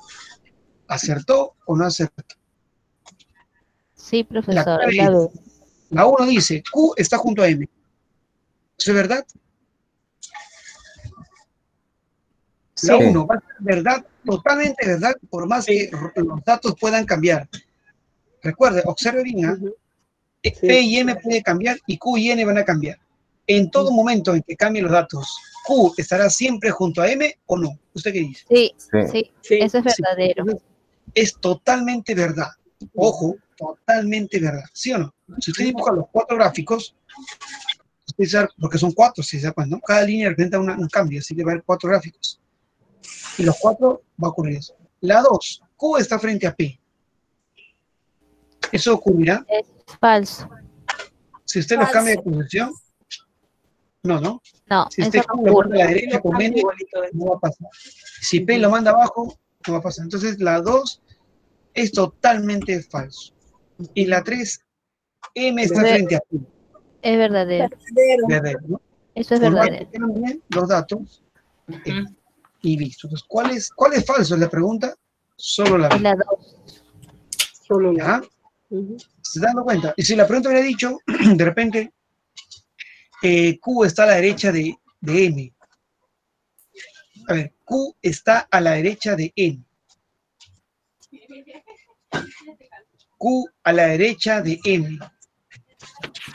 ¿Acertó o no acertó? Sí, profesor. La B. La 1 dice, Q está junto a M. ¿Eso es verdad? La Sí. 1 va a ser verdad, totalmente verdad, por más que los datos puedan cambiar. Recuerde, observe bien. Ujú. P y M puede cambiar y Q y N van a cambiar. En todo momento en que cambien los datos, ¿Q estará siempre junto a M o no? ¿Usted qué dice? Sí, Sí. eso es verdadero. Es totalmente verdad. Ojo, totalmente verdad. ¿Sí o no? Si usted dibuja los cuatro gráficos, usted sabe- porque son cuatro, si se da cuenta, ¿no? Cada línea representa una- un cambio, así que va a haber cuatro gráficos. Y los cuatro va a ocurrir eso. La 2, Q está frente a P. Eso ocurrirá Es falso. si usted los cambia de posición. No, no. No, Si eso usted no manda a ocurre. la derecha con es. no va a pasar. Si P lo manda abajo, no va a pasar. Entonces la 2 es totalmente falso. Y la 3, M está Ver- frente a P. Es verdadero. Verdadero, ¿no? Eso es verdadero. los datos eh, Ujú. y listo. Entonces, ¿cuál es, ¿cuál es falso? Es la pregunta. Solo la Es B. la 2. Solo la. ¿Se dan cuenta? Y si la pregunta hubiera dicho, de repente, eh, Q está a la derecha de, de M. A ver, Q está a la derecha de N. Q a la derecha de M.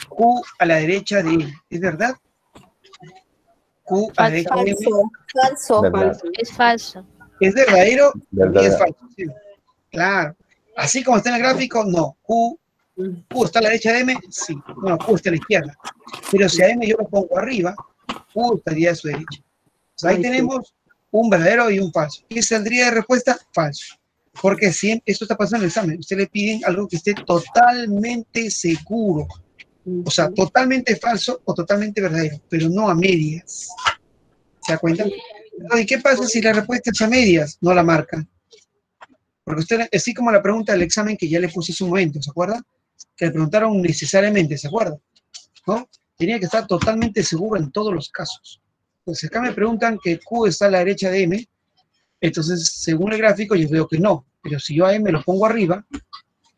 Q a la derecha de M. ¿Es verdad? Q a la derecha de M. Falso. Falso. Es falso. ¿Es verdadero? Y es falso. sí. Claro. Así como está en el gráfico, no. Q Q está a la derecha de M, sí. No, Q está a la izquierda. Pero si a M yo lo pongo arriba, Q estaría a su derecha. O sea, ahí tenemos un verdadero y un falso. ¿Qué saldría de respuesta? Falso. Porque si esto está pasando en el examen, usted le piden algo que esté totalmente seguro. O sea, totalmente falso o totalmente verdadero, pero no a medias. ¿Se da cuenta? ¿Y qué pasa si la respuesta es a medias? No la marcan. Porque usted, así como la pregunta del examen que ya le puse hace un momento, ¿se acuerda? Que le preguntaron necesariamente, ¿se acuerda? ¿No? Tenía que estar totalmente seguro en todos los casos. Entonces acá me preguntan que Q está a la derecha de M, entonces según el gráfico yo veo que no, pero si yo a M lo pongo arriba,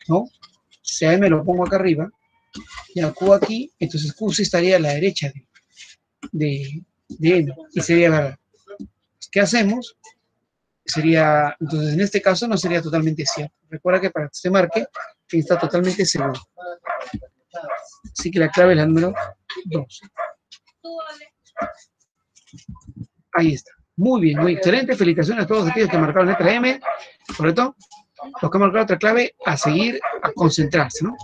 ¿no? Si a M lo pongo acá arriba, y a Q aquí, entonces Q sí estaría a la derecha de, de, de M, y sería verdad. ¿Qué hacemos? Sería, entonces en este caso no sería totalmente cierto. Recuerda que para que usted marque, está totalmente seguro. Así que la clave es la número 2. Ahí está. Muy bien, muy excelente. Felicitaciones a todos aquellos que marcaron letra M. ¿Correcto? Los que han otra clave, a seguir, a concentrarse, ¿no?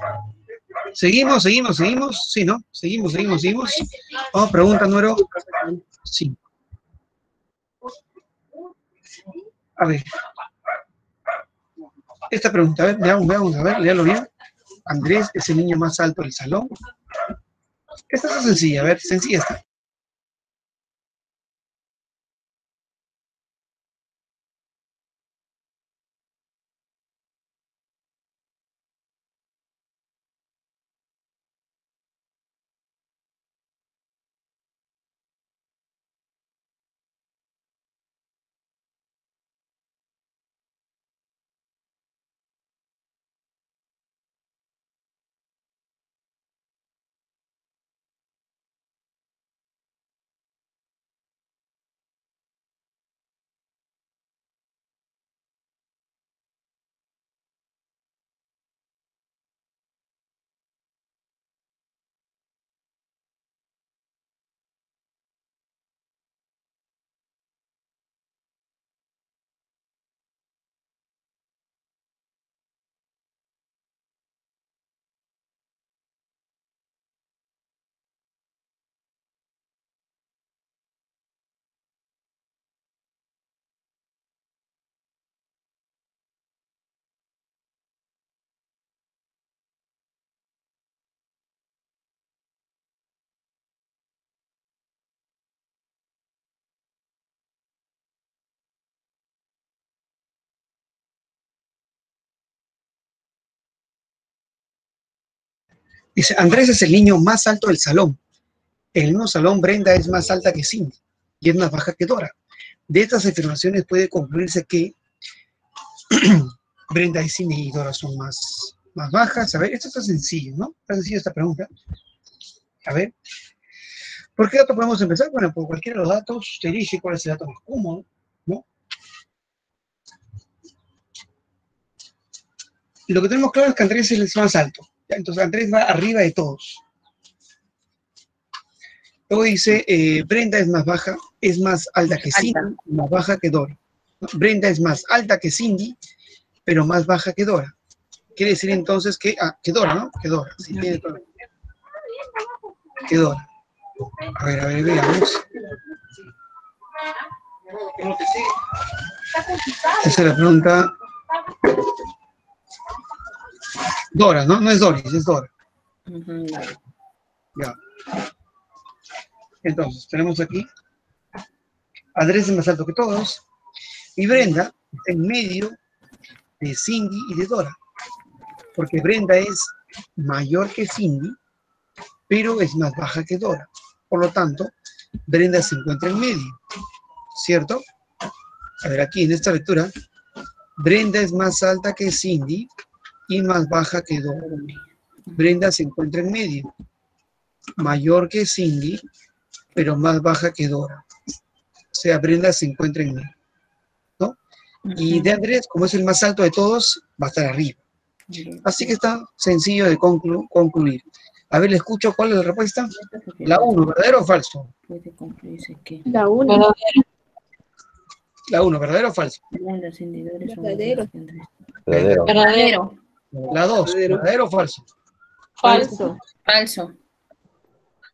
Seguimos, seguimos, seguimos. Sí, ¿no? Seguimos, seguimos, seguimos. Vamos, pregunta número 5. A ver. Esta pregunta, a ver, veamos, veamos, a ver, léalo bien. Andrés es el niño más alto del salón. Esta está sencilla, a ver, sencilla está. Dice, Andrés es el niño más alto del salón. En el mismo salón, Brenda es más alta que Cindy y es más baja que Dora. De estas afirmaciones puede concluirse que Brenda y Cindy y Dora son más, más bajas. A ver, esto está sencillo, ¿no? Está sencillo esta pregunta. A ver. ¿Por qué dato podemos empezar? Bueno, por cualquiera de los datos, usted elige cuál es el dato más cómodo, ¿no? Lo que tenemos claro es que Andrés es el más alto. Entonces Andrés va arriba de todos. Luego dice, eh, Brenda es más baja, es más alta que Cindy, más baja que Dora. Brenda es más alta que Cindy, pero más baja que Dora. Quiere decir entonces que, ah, que Dora, ¿no? Que Dora, sí, tiene todo. Que Dora. A ver, a ver, veamos. Esa es la pregunta. Dora, ¿no? No es Doris, es Dora. Ya. Entonces, tenemos aquí. Andrés es más alto que todos. Y Brenda está en medio de Cindy y de Dora. Porque Brenda es mayor que Cindy, pero es más baja que Dora. Por lo tanto, Brenda se encuentra en medio. ¿Cierto? A ver, aquí en esta lectura, Brenda es más alta que Cindy y más baja que Dora. Brenda se encuentra en medio. Mayor que Cindy, pero más baja que Dora. O sea, Brenda se encuentra en medio. ¿No? Y de Andrés, como es el más alto de todos, va a estar arriba. Así que está sencillo de conclu- concluir. A ver, le escucho cuál es la respuesta. La 1, ¿verdadero o falso? Puede concluirse que La 1. La 1, ¿verdadero o falso? Verdadero. Andrés. Verdadero. Verdadero. La 2, ¿verdadero o falso? Falso. Falso.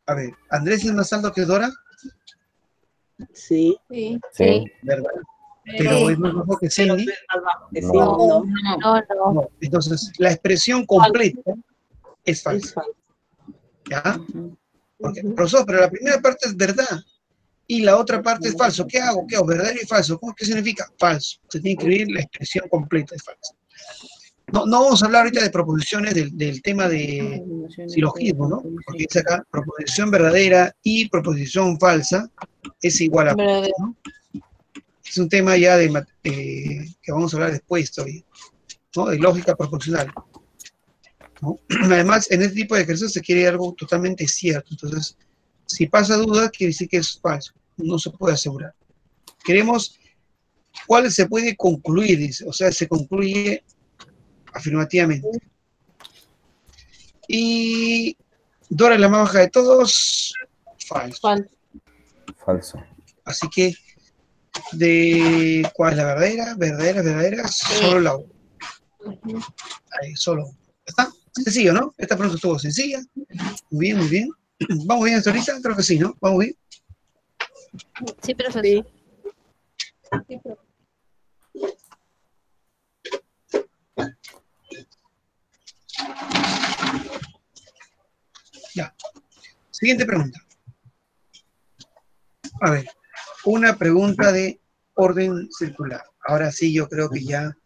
A ver, ¿Andrés es más alto que Dora? Sí. Sí. Sí. ¿Verdad? Pero es más bajo que Cindy. No. no. No. No, no. No. Entonces, la expresión completa es Es falsa. falso. ¿Ya? Porque, profesor, pero la primera parte es verdad y la otra parte es falso. ¿Qué hago? ¿Qué hago? ¿Verdadero y falso? ¿Cómo, ¿Qué significa? Falso. Se tiene que escribir la expresión completa, es falsa. No, no vamos a hablar ahorita de proposiciones del, del tema de silogismo, ¿no? Porque dice acá, proposición verdadera y proposición falsa es igual a. ¿no? Es un tema ya de, eh, que vamos a hablar después todavía, ¿no? De lógica proporcional. ¿no? Además, en este tipo de ejercicios se quiere algo totalmente cierto. Entonces, si pasa duda, quiere decir que es falso. No se puede asegurar. Queremos cuál se puede concluir, dice. O sea, se concluye afirmativamente. Y Dora es la más baja de todos, falso. Falso. Falso. Así que, de ¿cuál es la verdadera? Verdadera, verdadera, solo la una. Ahí, solo. ¿Está? Sencillo, ¿no? Esta pregunta estuvo sencilla. Muy bien, muy bien. ¿Vamos bien hasta ahorita? Creo que sí, ¿no? ¿Vamos bien? Sí, profesor. Sí. Ya. Siguiente pregunta. A ver, una pregunta de orden circular. Ahora sí, yo creo que ya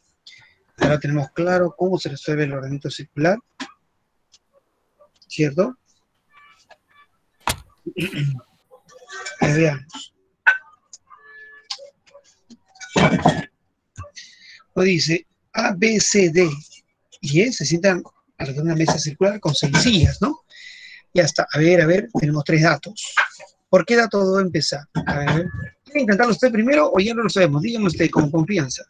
ahora tenemos claro cómo se resuelve el ordenamiento circular. ¿Cierto? A ver, veamos. Nos dice A, B, C, D y E se sientan alrededor de una mesa circular con seis sillas, ¿no? Ya está. A ver, a ver, tenemos tres datos. ¿Por qué dato debo empezar? A ver. ¿Quiere intentarlo usted primero o ya no lo sabemos? Dígame usted con confianza.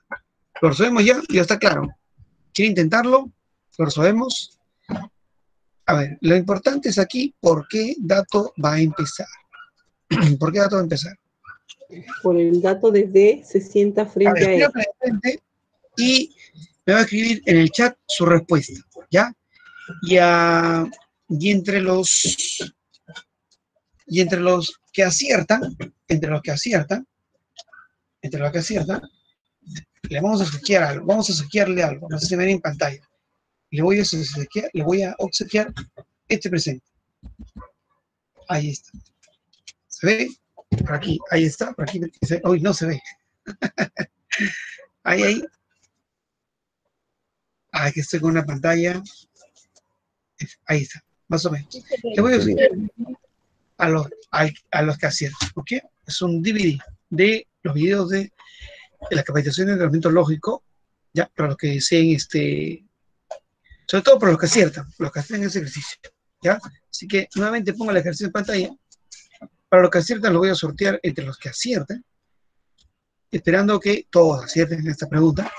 ¿Lo resolvemos ya? Ya está claro. ¿Quiere intentarlo? ¿Lo resolvemos? A ver, lo importante es aquí por qué dato va a empezar. ¿Por qué dato va a empezar? Por el dato de D se sienta A frente ver, a él. frente y me va a escribir en el chat su respuesta, ¿ya? Y, a- y entre los y entre los que aciertan, entre los que aciertan, entre los que aciertan, le vamos a obsequiar algo, vamos a obsequiarle algo, no sé si ven en pantalla. Le voy a obsequiar, le voy a obsequiar este presente. Ahí está. ¿Se ve? Por aquí, ahí está, por aquí. Uy, no se ve. ahí, ahí. Ah, que estoy con una pantalla. Ahí está, más o menos. Le voy a obsequiar a los, al- a, los que aciertan, ¿ok? Es un DVD de los videos de, de la capacitación de entrenamiento lógico, ya, para los que deseen, este, sobre todo para los que aciertan, los que hacen ese ejercicio, ¿ya? Así que nuevamente pongo el ejercicio en pantalla. Para los que aciertan, lo voy a sortear entre los que acierten, esperando que todos acierten en esta pregunta.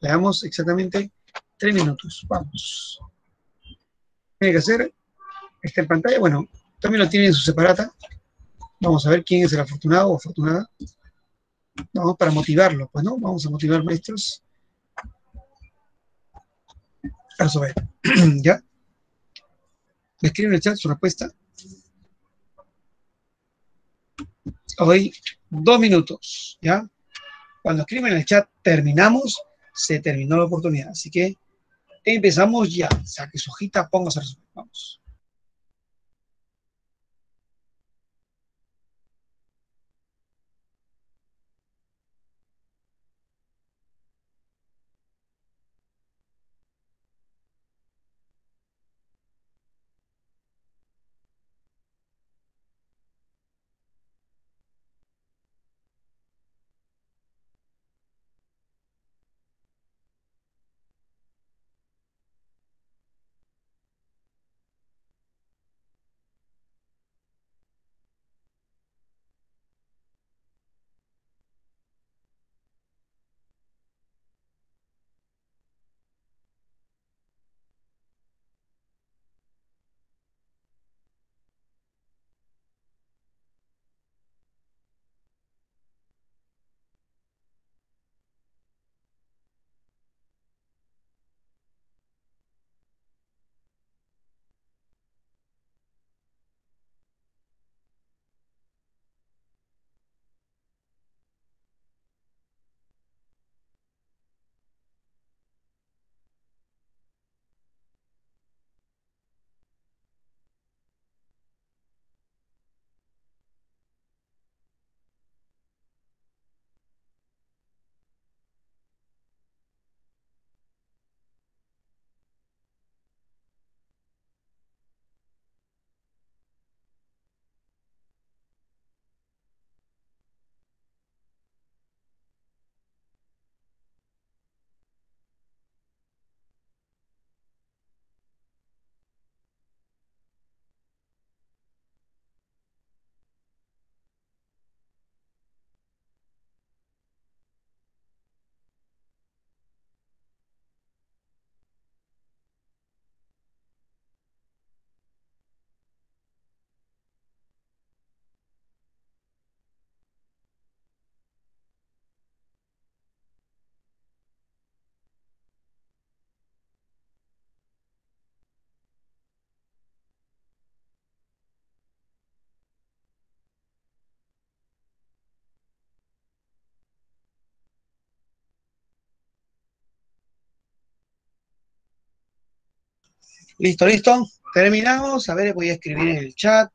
Le damos exactamente tres minutos. Vamos. Tiene que hacer, está en pantalla, bueno, también lo tiene en su separata. Vamos a ver quién es el afortunado o afortunada. Vamos para motivarlo, pues, ¿no? Vamos a motivar maestros. A ver. ¿Ya? Me escribe en el chat su respuesta. Hoy, dos minutos, ¿ya? Cuando escriben en el chat terminamos, se terminó la oportunidad. Así que empezamos ya. Saque su hojita, póngase a resolver. Vamos. Listo, listo. Terminamos. A ver, voy a escribir en el chat.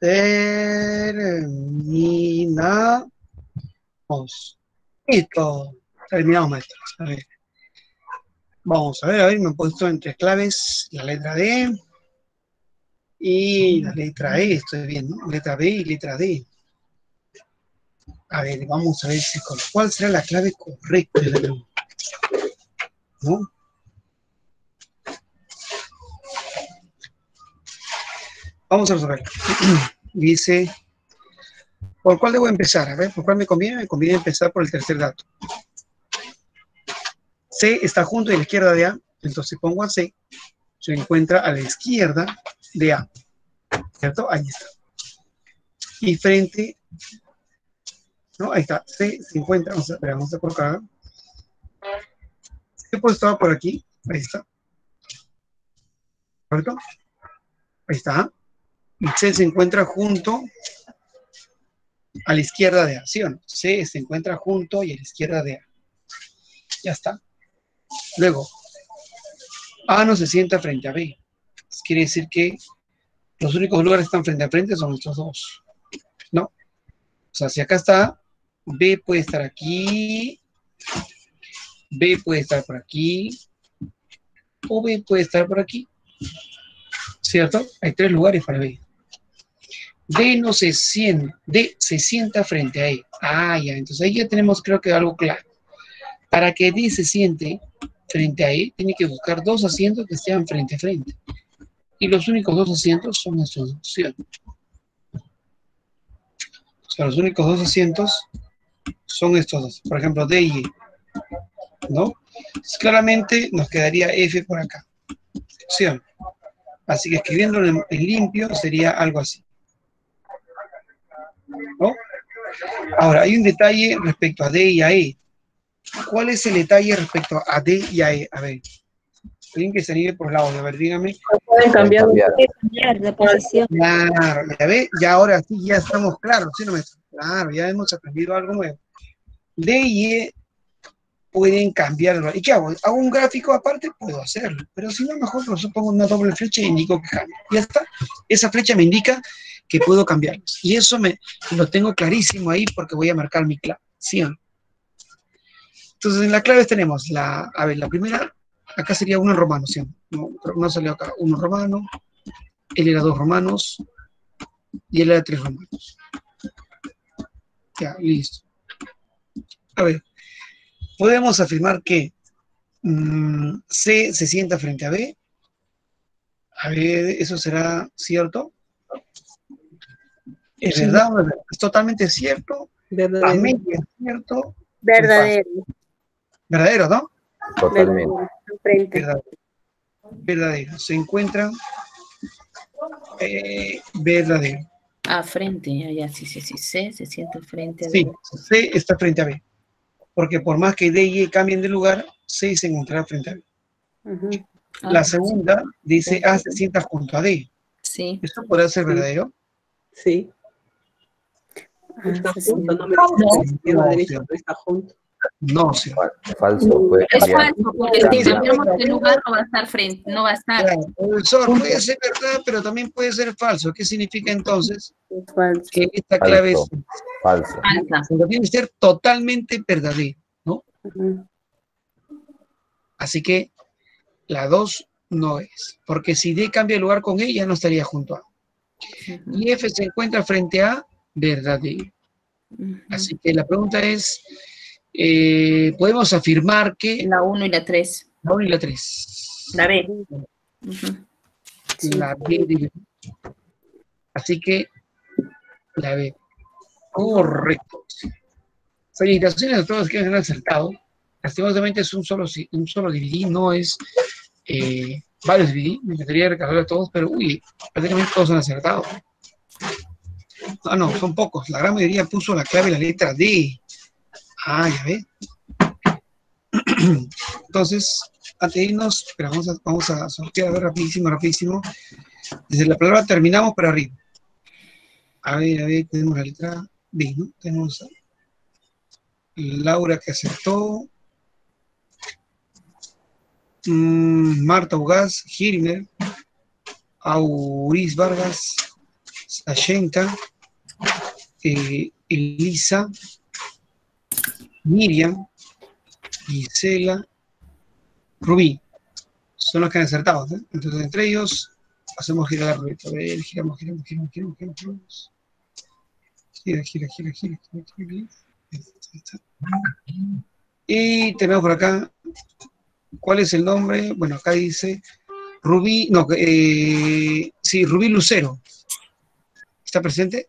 Terminamos. Listo. Terminamos, maestro. A ver. Vamos a ver, a ver, me he puesto en tres claves la letra D y la letra E, estoy viendo, letra B y letra D. A ver, vamos a ver si con cuál será la clave correcta. ¿No? Vamos a resolver. Dice, ¿por cuál debo empezar? A ver, ¿por cuál me conviene? Me conviene empezar por el tercer dato. C está junto a la izquierda de A, entonces pongo a C, se encuentra a la izquierda de A. ¿Cierto? Ahí está. Y frente, ¿no? Ahí está, C se encuentra, vamos a, vamos a colocar. C pues estaba por aquí, ahí está. ¿Correcto? Ahí está. C se encuentra junto a la izquierda de A, ¿sí o no? C se encuentra junto y a la izquierda de A. Ya está. Luego, A no se sienta frente a B. Quiere decir que los únicos lugares que están frente a frente son estos dos. ¿No? O sea, si acá está, B puede estar aquí, B puede estar por aquí, o B puede estar por aquí. ¿Cierto? Hay tres lugares para B. D no se sienta, D se sienta frente a E. Ah, ya, entonces ahí ya tenemos creo que algo claro. Para que D se siente frente a E, tiene que buscar dos asientos que estén frente a frente. Y los únicos dos asientos son estos dos. O sea, los únicos dos asientos son estos dos. Por ejemplo, D y E. ¿No? Entonces, claramente nos quedaría F por acá. ¿Sí? Así que escribiéndolo en limpio sería algo así. ¿No? Ahora, hay un detalle respecto a D y a E. ¿Cuál es el detalle respecto a D y a E? A ver, alguien que se anime por lado, a ver, dígame. Pueden cambiar. Cambiar de posición. Claro, ya ve, ya ahora sí, ya estamos claros, ¿sí no me Claro, ya hemos aprendido algo nuevo. D y E pueden cambiar. ¿Y qué hago? ¿Hago un gráfico aparte? Puedo hacerlo. Pero si no, mejor lo supongo una doble flecha y indico que cambia. Ya está. Esa flecha me indica que puedo cambiarlos. Y eso me lo tengo clarísimo ahí porque voy a marcar mi clave. ¿Sí? Entonces, en las claves tenemos la, a ver, la primera, acá sería uno en romano, ¿sí? No, no salió acá, uno romano, él era dos romanos, y él era tres romanos. Ya, listo. A ver, podemos afirmar que mm, C se sienta frente a B. A ver, ¿eso será cierto? ¿Es verdad es verdad? ¿Es totalmente cierto? ¿A Verdadero. media es cierto? Verdadero. ¿Verdadero, no? Totalmente. Verdadero. Verdadero. Se encuentran eh, verdadero. Ah, frente, ya, ya, sí, sí, sí, C se siente frente a Sí, B. C está frente a B. Porque por más que D y E cambien de lugar, C se encontrará frente a B. Ah, La segunda dice A se sienta junto a D. Sí, ¿Esto podrá ser verdadero? Sí. Ah, Está junto, no me No, izquierda, no, derecha, está junto. No, sí. Falso, es falso, porque si cambiamos de lugar no va a estar frente, no va a estar. Claro, profesor, puede ser verdad, pero también puede ser falso. ¿Qué significa entonces? Es falso. Que esta clave es, Falso. Falsa. pero tiene que ser totalmente verdadera. Ujú. Así que la 2 no es. Porque si D cambia de lugar con E, ya no estaría junto a. Y F se encuentra frente a verdadero. Así que la pregunta es, eh, podemos afirmar que La 1 y la 3. la 1 y la 3. La B. La B de- Así que la B. Correcto. Felicitaciones a todos que han acertado. Lastimosamente es un solo, si- un solo DVD, no es eh, varios DVD. Me encantaría recargar a todos, pero uy, prácticamente todos han acertado. Ah, no, son pocos. La gran mayoría puso la clave la letra D. Ah, ya ve. Entonces, antes de irnos, pero vamos a, vamos a sortear a ver rapidísimo, rapidísimo. Desde la palabra terminamos para arriba. A ver, a ver, tenemos la letra B, ¿no? Tenemos Laura que acertó. Mm, Marta Ugaz, Gilmer, Auris Vargas, Sashenka, eh, Elisa, Miriam, Gisela, Rubí. Son los que han acertado. ¿eh? Entonces, entre ellos, hacemos girar la ruleta. A ver, giramos, giramos, giramos, giramos, giramos. Gira, gira, gira, gira, gira, gira. Y tenemos por acá, ¿cuál es el nombre? Bueno, acá dice Rubí, no, eh, sí, Rubí Lucero. ¿Está presente?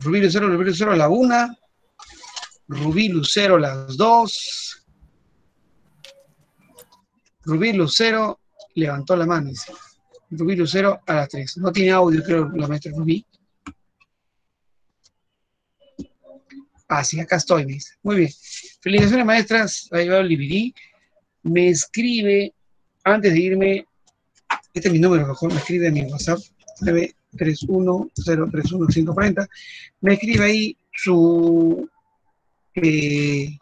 Rubí Lucero, Rubí Lucero a la una, Rubí Lucero a las dos, Rubí Lucero levantó la mano, dice. Rubí Lucero a las tres. No tiene audio, creo, la maestra Rubí. Ah, sí, acá estoy, me dice. Muy bien. Felicitaciones, maestras. Ha llevado el DVD. Me escribe, antes de irme, este es mi número, mejor me escribe en mi WhatsApp, 931031540. Me escribe ahí su eh,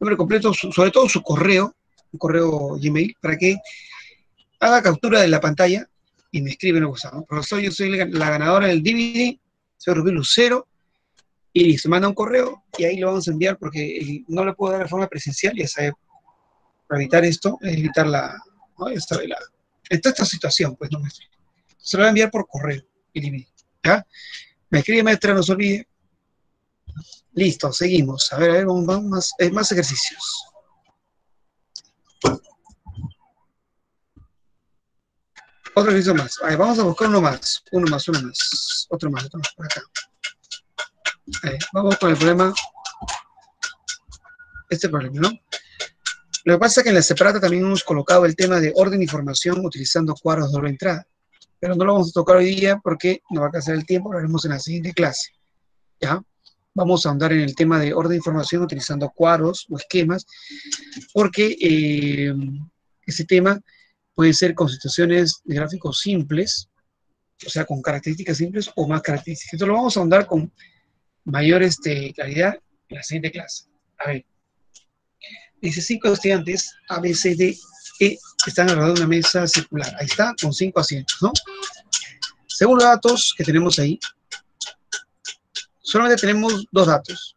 nombre completo, sobre todo su correo, un correo Gmail, para que haga captura de la pantalla y me escribe en el. ¿no? Profesor, yo soy la ganadora del DVD, soy Rubí Lucero, y listo, manda un correo y ahí lo vamos a enviar porque no le puedo dar de forma presencial, ya sabe, para evitar esto, evitar la, ¿no? esta, situación, pues no me Se lo voy a enviar por correo, ¿ya? Me escribe maestra, no se olvide. Listo, seguimos. A ver, a ver, vamos, vamos más, eh, más ejercicios. Otro ejercicio más. Vamos a buscar uno más. Uno más, uno más. Otro más, otro más, por acá. Vamos con el problema. Este problema, ¿no? Lo que pasa es que en la separata también hemos colocado el tema de orden y información utilizando cuadros de doble entrada. Pero no lo vamos a tocar hoy día porque no va a alcanzar el tiempo, lo haremos en la siguiente clase. ¿Ya? Vamos a ahondar en el tema de orden de información utilizando cuadros o esquemas, porque eh, ese tema puede ser con situaciones de gráficos simples, o sea, con características simples o más características. Entonces lo vamos a ahondar con mayor este, claridad en la siguiente clase. A ver. Dice cinco estudiantes A, B, C, D, E están alrededor de una mesa circular. Ahí está, con cinco asientos, ¿no? Según los datos que tenemos ahí, solamente tenemos dos datos.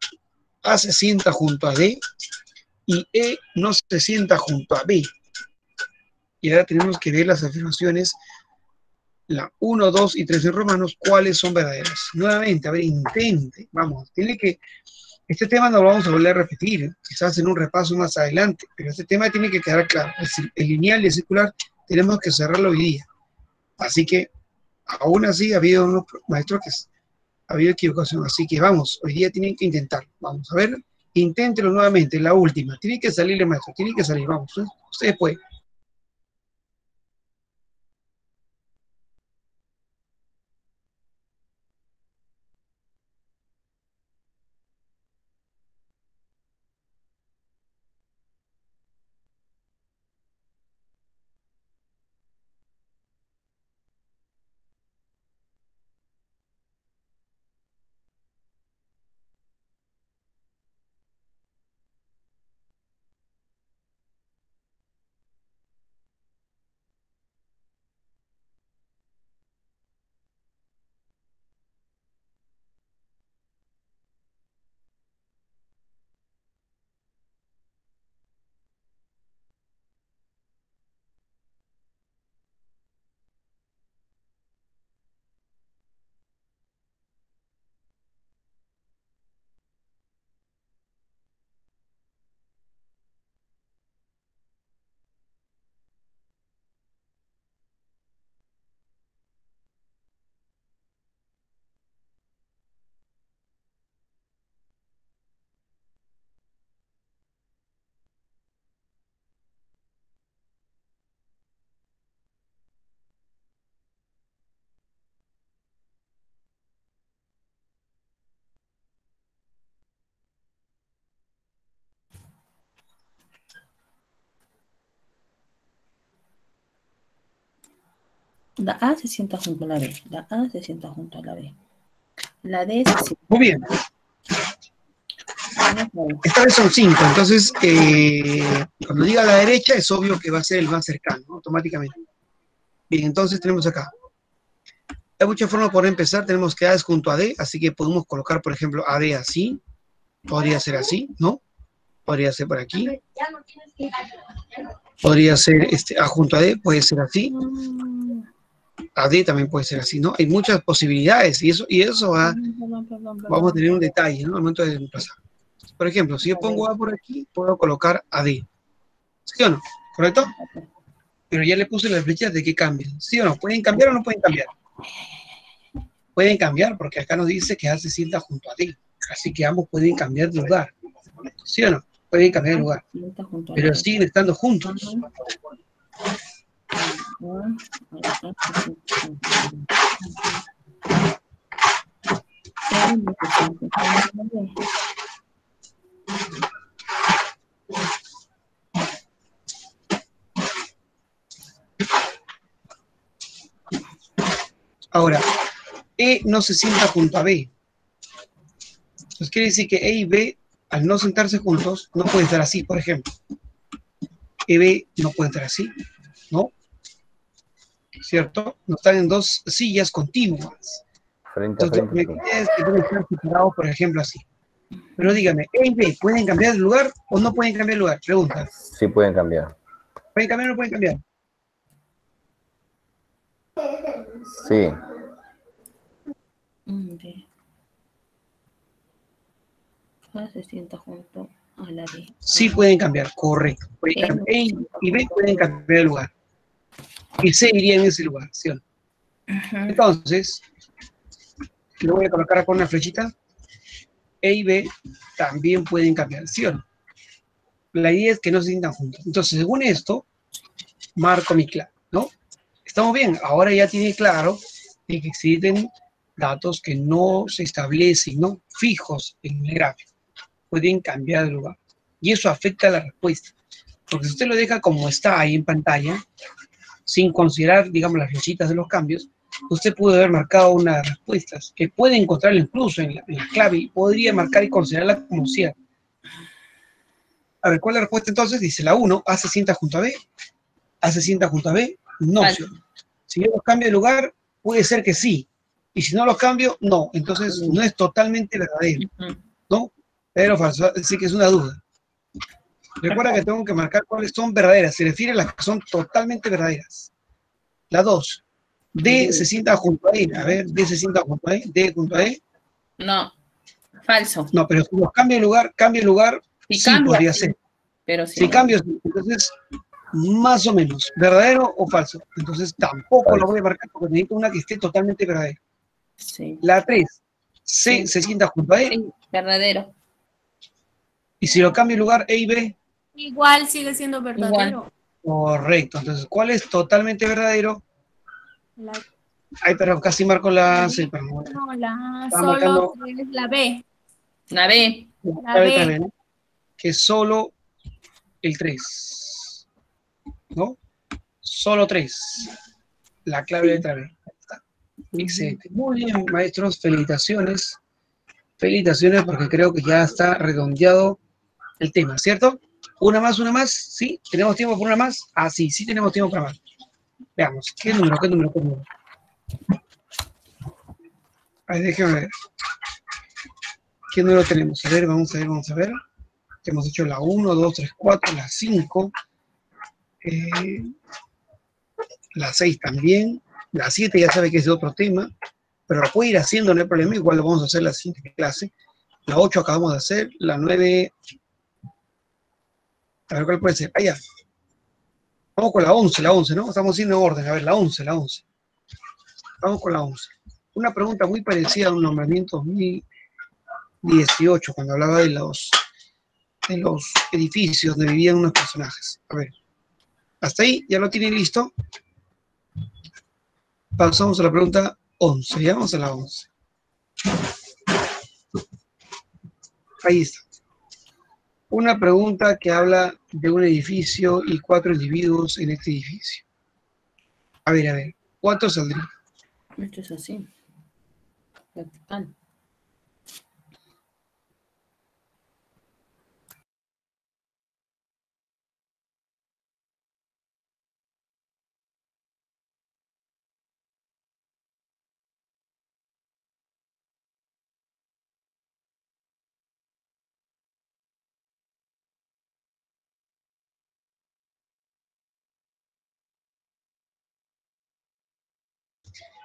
A se sienta junto a D y E no se sienta junto a B. Y ahora tenemos que ver las afirmaciones, la 1, 2 y 3 en romanos, cuáles son verdaderas. Nuevamente, a ver, intente, vamos, tiene que, este tema no lo vamos a volver a repetir, quizás en un repaso más adelante, pero este tema tiene que quedar claro. El lineal y el circular tenemos que cerrarlo hoy día. Así que, aún así, ha habido unos maestros que ha habido equivocación, así que vamos, hoy día tienen que intentarlo. Vamos a ver, inténtelo nuevamente, la última. Tiene que salir el maestro, tiene que salir, vamos, ¿eh? ustedes pueden. La A se sienta junto a la B. La A se sienta junto a la B. La D se sienta. Muy bien. Esta vez son cinco, entonces eh, cuando diga a la derecha es obvio que va a ser el más cercano, ¿no? automáticamente. Bien, entonces tenemos acá. Hay muchas formas por empezar. Tenemos que A es junto a D, así que podemos colocar, por ejemplo, AD así. Podría ser así, ¿no? Podría ser por aquí. Podría ser este, A junto a D, puede ser así. AD también puede ser así, ¿no? Hay muchas posibilidades y eso, y eso va, vamos a tener un detalle, ¿no? Al momento de desplazar. Por ejemplo, si yo pongo A por aquí, puedo colocar AD. ¿Sí o no? ¿Correcto? Pero ya le puse las flechas de que cambien. ¿Sí o no? ¿Pueden cambiar o no pueden cambiar? Pueden cambiar porque acá nos dice que A se sienta junto a D. Así que ambos pueden cambiar de lugar. ¿Sí o no? Pueden cambiar de lugar. Pero siguen estando juntos. Ahora, E no se sienta junto a B. Entonces quiere decir que E y B, al no sentarse juntos, no pueden estar así, por ejemplo. E y B no pueden estar así. ¿Cierto? No están en dos sillas continuas. Frente a Entonces, frente. me queda que deben estar separados, por ejemplo, así. Pero dígame, ¿E y B pueden cambiar de lugar o no pueden cambiar de lugar? Pregunta. Sí pueden cambiar. ¿Pueden cambiar o no pueden cambiar? Sí. Mm. A se sienta junto a la B. Sí pueden cambiar, correcto. Pueden cambiar. E y B pueden cambiar de lugar. Y C iría en ese lugar, ¿sí no? Entonces, lo voy a colocar acá una flechita. E y B también pueden cambiar, ¿sí o no? La idea es que no se sientan juntos. Entonces, según esto, marco mi clave, ¿no? Estamos bien, ahora ya tiene claro de que existen datos que no se establecen, ¿no? Fijos en el gráfico. Pueden cambiar de lugar. Y eso afecta a la respuesta. Porque si usted lo deja como está ahí en pantalla, sin considerar, digamos, las flechitas de los cambios, usted puede haber marcado unas respuestas que puede encontrarla incluso en la, en la clave y podría marcar y considerarla como cierta. A ver, ¿cuál es la respuesta entonces? Dice la 1, A se sienta junto a B. A se sienta junto a B. No. Señor. Si yo los cambio de lugar, puede ser que sí. Y si no los cambio, no. Entonces no es totalmente verdadero. ¿No? Pero falso. Así que es una duda. Recuerda que tengo que marcar cuáles son verdaderas. Se refiere a las que son totalmente verdaderas. La 2. D se sienta junto a E. A ver, D se sienta junto a E. D junto a E. No, falso. No, pero si los cambio de lugar, cambio de lugar, Si sí cambia, podría ser. Pero sí. Si cambio, sí. entonces, más o menos, ¿verdadero o falso? Entonces tampoco lo voy a marcar porque necesito una que esté totalmente verdadera. Sí. La 3. C Sí. se sienta junto a E. Sí, verdadero. Y si lo cambio de lugar, E y B, Igual sigue siendo verdadero. correcto. Entonces, ¿cuál es totalmente verdadero? La, Ay, pero casi marco la C, no, la solo marcando- es la B. La B. La La B B. también, ¿no? Que solo el 3. ¿No? Solo 3. La clave de letra B. Está. Excelente. Muy bien, maestros. Felicitaciones. Felicitaciones porque creo que ya está redondeado el tema, ¿cierto? Una más, una más. ¿Sí? ¿Tenemos tiempo para una más? Ah, sí, sí tenemos tiempo para más. Veamos. ¿Qué número? ¿Qué número? ¿Qué número? A ver, ver. ¿Qué número tenemos? A ver, vamos a ver, vamos a ver. Hemos hecho la 1, 2, 3, 4, la 5. eh, la 6 también. La 7 ya sabe que es de otro tema, pero lo puede ir haciendo, no hay problema. Igual lo vamos a hacer la siguiente clase. La 8 acabamos de hacer. La 9. A ver cuál puede ser. Allá. Vamos con la 11, la 11, ¿no? Estamos en orden. A ver, la 11, la 11. Vamos con la 11. Una pregunta muy parecida a un nombramiento 2018, cuando hablaba de los, de los edificios donde vivían unos personajes. A ver, hasta ahí ya lo tienen listo. Pasamos a la pregunta 11, ya vamos a la 11. Ahí está. Una pregunta que habla de un edificio y cuatro individuos en este edificio. A ver, a ver, ¿cuánto saldría? Esto es así.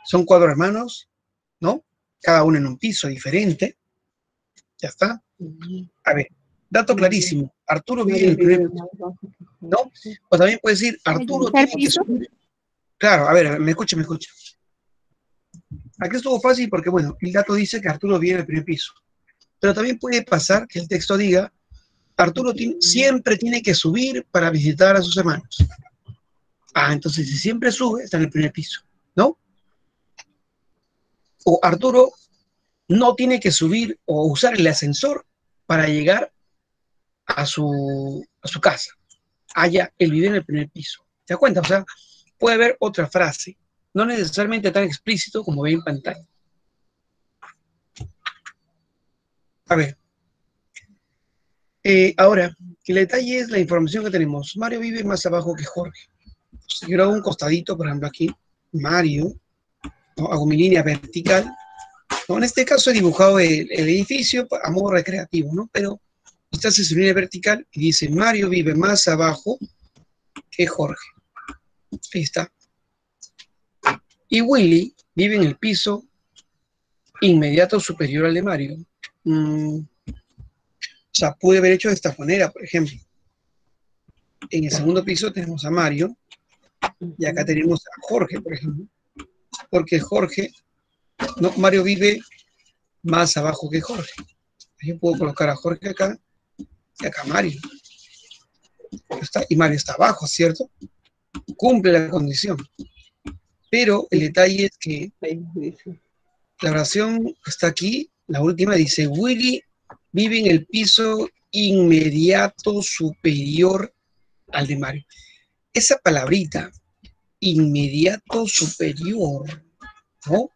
Son cuatro hermanos, ¿no? Cada uno en un piso diferente. Ya está. A ver, dato clarísimo. Arturo vive en el primer piso, ¿no? O también puede decir, Arturo tiene que subir. Claro, a ver, me escucha, me escucha. Aquí estuvo fácil porque, bueno, el dato dice que Arturo vive en el primer piso. Pero también puede pasar que el texto diga, Arturo siempre tiene que subir para visitar a sus hermanos. Ah, entonces si siempre sube, está en el primer piso. O Arturo no tiene que subir o usar el ascensor para llegar a su, a su casa. Allá, él vive en el primer piso. ¿Te das cuenta? O sea, puede haber otra frase, no necesariamente tan explícito como ve en pantalla. A ver. Eh, ahora, el detalle es la información que tenemos. Mario vive más abajo que Jorge. Si yo hago un costadito, por ejemplo, aquí, Mario, ¿no? hago mi línea vertical. ¿no? En este caso he dibujado el, el edificio a modo recreativo, ¿no? Pero usted hace su línea vertical y dice, Mario vive más abajo que Jorge. Ahí está. Y Willy vive en el piso inmediato superior al de Mario. Mm, o sea, pude haber hecho de esta manera, por ejemplo. En el segundo piso tenemos a Mario y acá tenemos a Jorge, por ejemplo. Porque Jorge, no, Mario vive más abajo que Jorge. Yo puedo colocar a Jorge acá y acá Mario. Está- y Mario está abajo, ¿cierto? Cumple la condición. Pero el detalle es que la oración está aquí, la última dice, Willy vive en el piso inmediato superior al de Mario. Esa palabrita, inmediato superior, ¿no?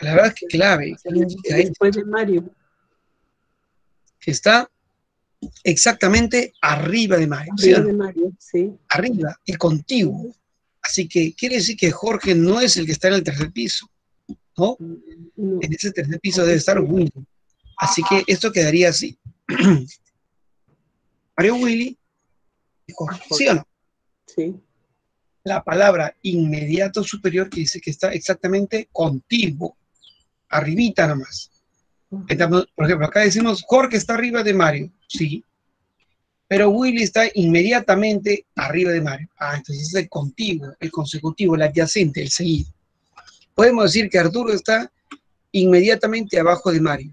La verdad es que clave, que indica Después de Mario. que está exactamente arriba de Mario, ¿sí Arriba no? de Mario, sí. arriba y contiguo. Así que quiere decir que Jorge no es el que está en el tercer piso, ¿no? No. En ese tercer piso debe estar Willy. Así que esto quedaría así. Mario Willy y Jorge. ¿Sí o no? Sí. La palabra inmediato superior que dice que está exactamente contiguo, arribita nomás. Entonces, por ejemplo, acá decimos Jorge está arriba de Mario, sí. Pero Willy está inmediatamente arriba de Mario. Ah, entonces es el contiguo, el consecutivo, el adyacente, el seguido. Podemos decir que Arturo está inmediatamente abajo de Mario.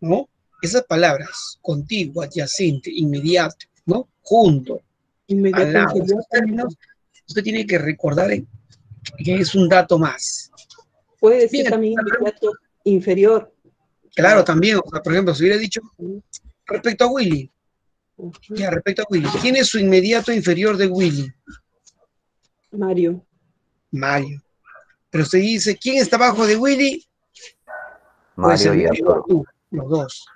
¿No? Esas palabras, contiguo, adyacente, inmediato, ¿no? Junto, términos, usted tiene que recordar que es un dato más. Puede decir Bien. también inmediato inferior. Claro, también, o sea, por ejemplo, si hubiera dicho respecto a Willy, Ujú. ya, respecto a Willy, ¿quién es su inmediato inferior de Willy? Mario. Mario. Pero usted dice, ¿quién está abajo de Willy? Puede ser Mario y Arturo. tú, los dos.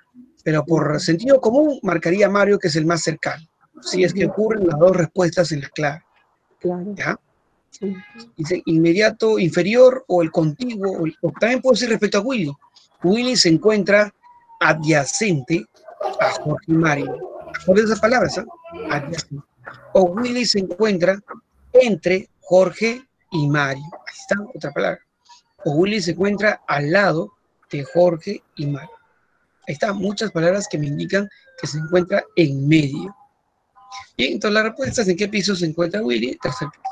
Pero por sentido común, marcaría Mario, que es el más cercano. Si es que ocurren las dos respuestas en la clave. ¿ya? Dice inmediato inferior o el contiguo. o también puede ser respecto a Willy. Willy se encuentra adyacente a Jorge y Mario. Por esas palabras. Adyacente. O Willy se encuentra entre Jorge y Mario. Ahí está otra palabra. O Willy se encuentra al lado de Jorge y Mario. Ahí están muchas palabras que me indican que se encuentra en medio. Bien, entonces la respuesta es en qué piso se encuentra Willy, tercer piso.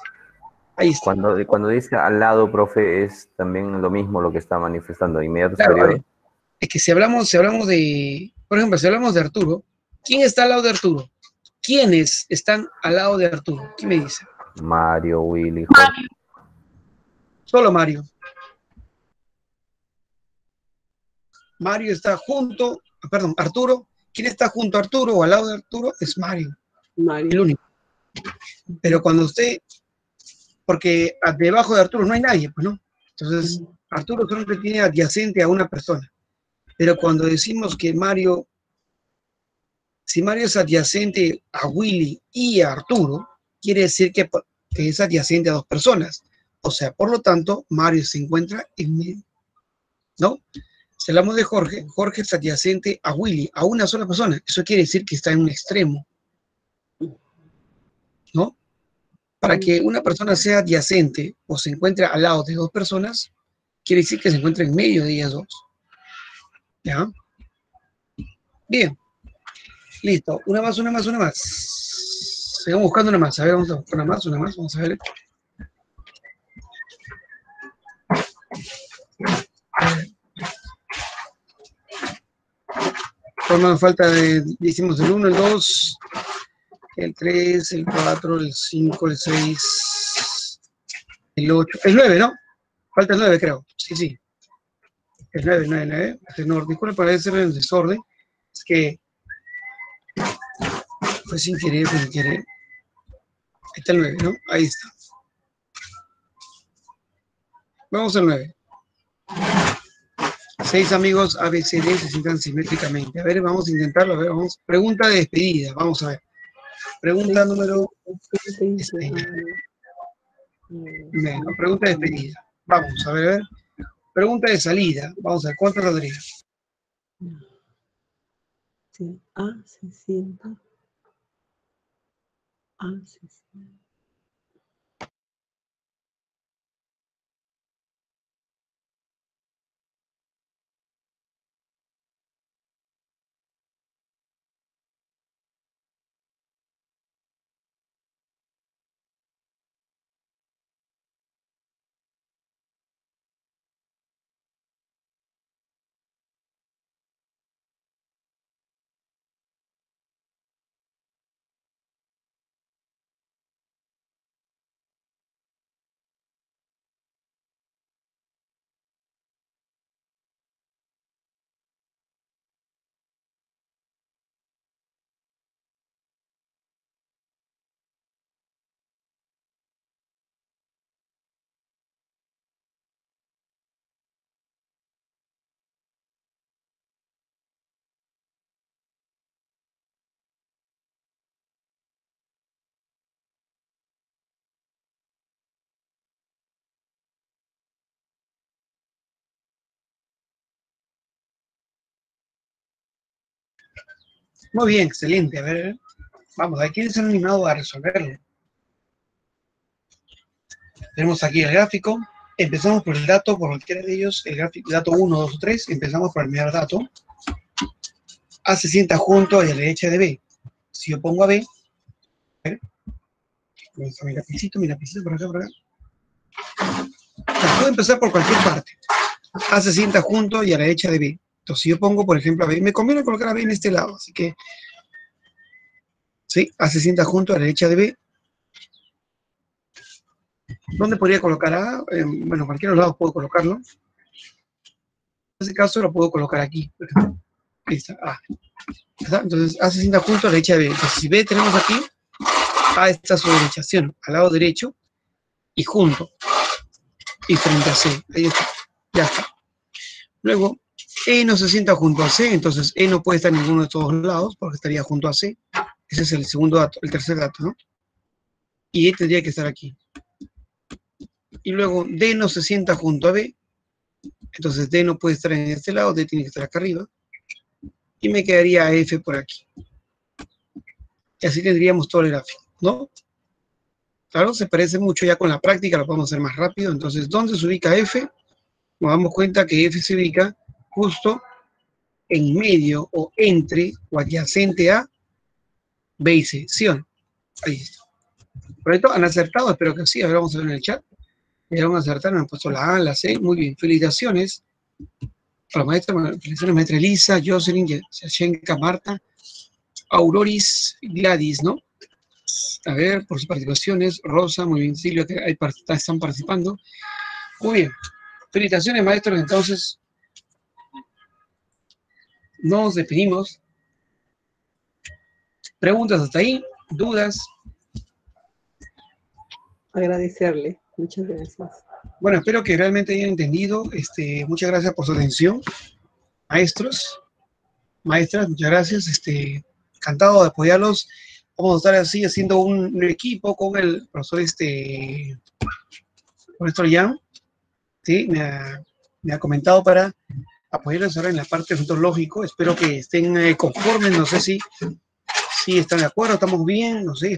Ahí está. Cuando, cuando dice al lado, profe, es también lo mismo lo que está manifestando, inmediato Claro, a superior. ver, es que si hablamos, si hablamos de, por ejemplo, si hablamos de Arturo, ¿quién está al lado de Arturo? ¿Quiénes están al lado de Arturo? ¿Quién me dice? Mario, Willy, Jorge. Solo Mario. Mario está junto, perdón, Arturo. ¿Quién está junto a Arturo o al lado de Arturo? Es Mario, Mario. el único. Pero cuando usted, porque debajo de Arturo no hay nadie, pues no. Entonces, Arturo solamente tiene adyacente a una persona. Pero cuando decimos que Mario, si Mario es adyacente a Willy y a Arturo, quiere decir que es adyacente a dos personas. O sea, por lo tanto, Mario se encuentra en medio. ¿No? Si hablamos de Jorge, Jorge es adyacente a Willy, a una sola persona. Eso quiere decir que está en un extremo. ¿No? Para que una persona sea adyacente o se encuentre al lado de dos personas, quiere decir que se encuentra en medio de ellas dos. ¿Ya? Bien. Listo. Una más, una más, una más. Sigamos buscando una más. A ver, vamos a buscar una más, una más. Vamos a ver. Forma falta de, hicimos el 1, el 2, el 3, el 4, el 5, el 6, el 8, el 9, ¿no? Falta el 9, creo. Sí, sí. El 9, 9, 9. El no, disculpe para ser en desorden. Es que fue sin querer, fue sin querer. Ahí está el 9, ¿no? Ahí está. Vamos al 9. Seis amigos ABCD se sientan simétricamente. A ver, vamos a intentarlo. A ver, vamos. Pregunta de despedida. Vamos a ver. Pregunta número. Despedida. Bueno, pregunta de despedida. Vamos a ver, a ver. Pregunta de salida. Vamos a ver. ¿Cuánto saldría? Sí. A se sienta. A se sienta. Muy bien, excelente. A ver, vamos, ¿a quiénes se han animado a resolverlo? Tenemos aquí el gráfico. Empezamos por el dato, por cualquiera de ellos, el gráfico, dato 1, 2 o 3. Empezamos por el primer dato. A se sienta junto a la derecha de B. Si yo pongo a B, a ver, mi lapicito, mi lapicito por acá, por acá. Ya, puedo empezar por cualquier parte. A se sienta junto y a la derecha de B. Entonces, si yo pongo, por ejemplo, a B, me conviene colocar a B en este lado, así que, sí, A se sienta junto a la derecha de B. ¿Dónde podría colocar A? Eh, bueno, los lados puedo colocarlo. En este caso lo puedo colocar aquí. Ahí está, A. ¿Está? Entonces, A se sienta junto a la derecha de B. Entonces, si B tenemos aquí, A está a su derecha. Al lado derecho y junto. Y frente a C. Ahí está. Ya está. Luego, E no se sienta junto a C, entonces E no puede estar en ninguno de todos lados porque estaría junto a C. Ese es el segundo dato, el tercer dato, ¿no? Y E tendría que estar aquí. Y luego D no se sienta junto a B, entonces D no puede estar en este lado, D tiene que estar acá arriba. Y me quedaría F por aquí. Y así tendríamos todo el gráfico, ¿no? Claro, se parece mucho ya con la práctica, lo podemos hacer más rápido. Entonces, ¿dónde se ubica F? Nos damos cuenta que F se ubica justo en medio o entre o adyacente a B y C, ¿sí o no? Ahí está. ¿Correcto? ¿Han acertado? Espero que sí. A ver, vamos a ver en el chat. Van a acertar, me han puesto la A, la C. Muy bien, felicitaciones. A la maestra, felicitaciones, maestra Elisa, Jocelyn, Yashenka, Marta, Auroris, Gladys, ¿no? A ver, por sus participaciones. Rosa, muy bien, Silvia, que ahí están participando. Muy bien. Felicitaciones, maestros. Entonces, nos despedimos. ¿Preguntas hasta ahí? ¿Dudas? Agradecerle. Muchas gracias. Bueno, espero que realmente hayan entendido. Este, muchas gracias por su atención. Maestros, maestras, muchas gracias. Este, encantado de apoyarlos. Vamos a estar así haciendo un, un equipo con el profesor este, profesor Jan. ¿sí? Me, ha, me ha comentado para apoyarlos ahora en la parte lógico. Espero que estén eh, conformes. No sé si, si están de acuerdo, estamos bien, no sé.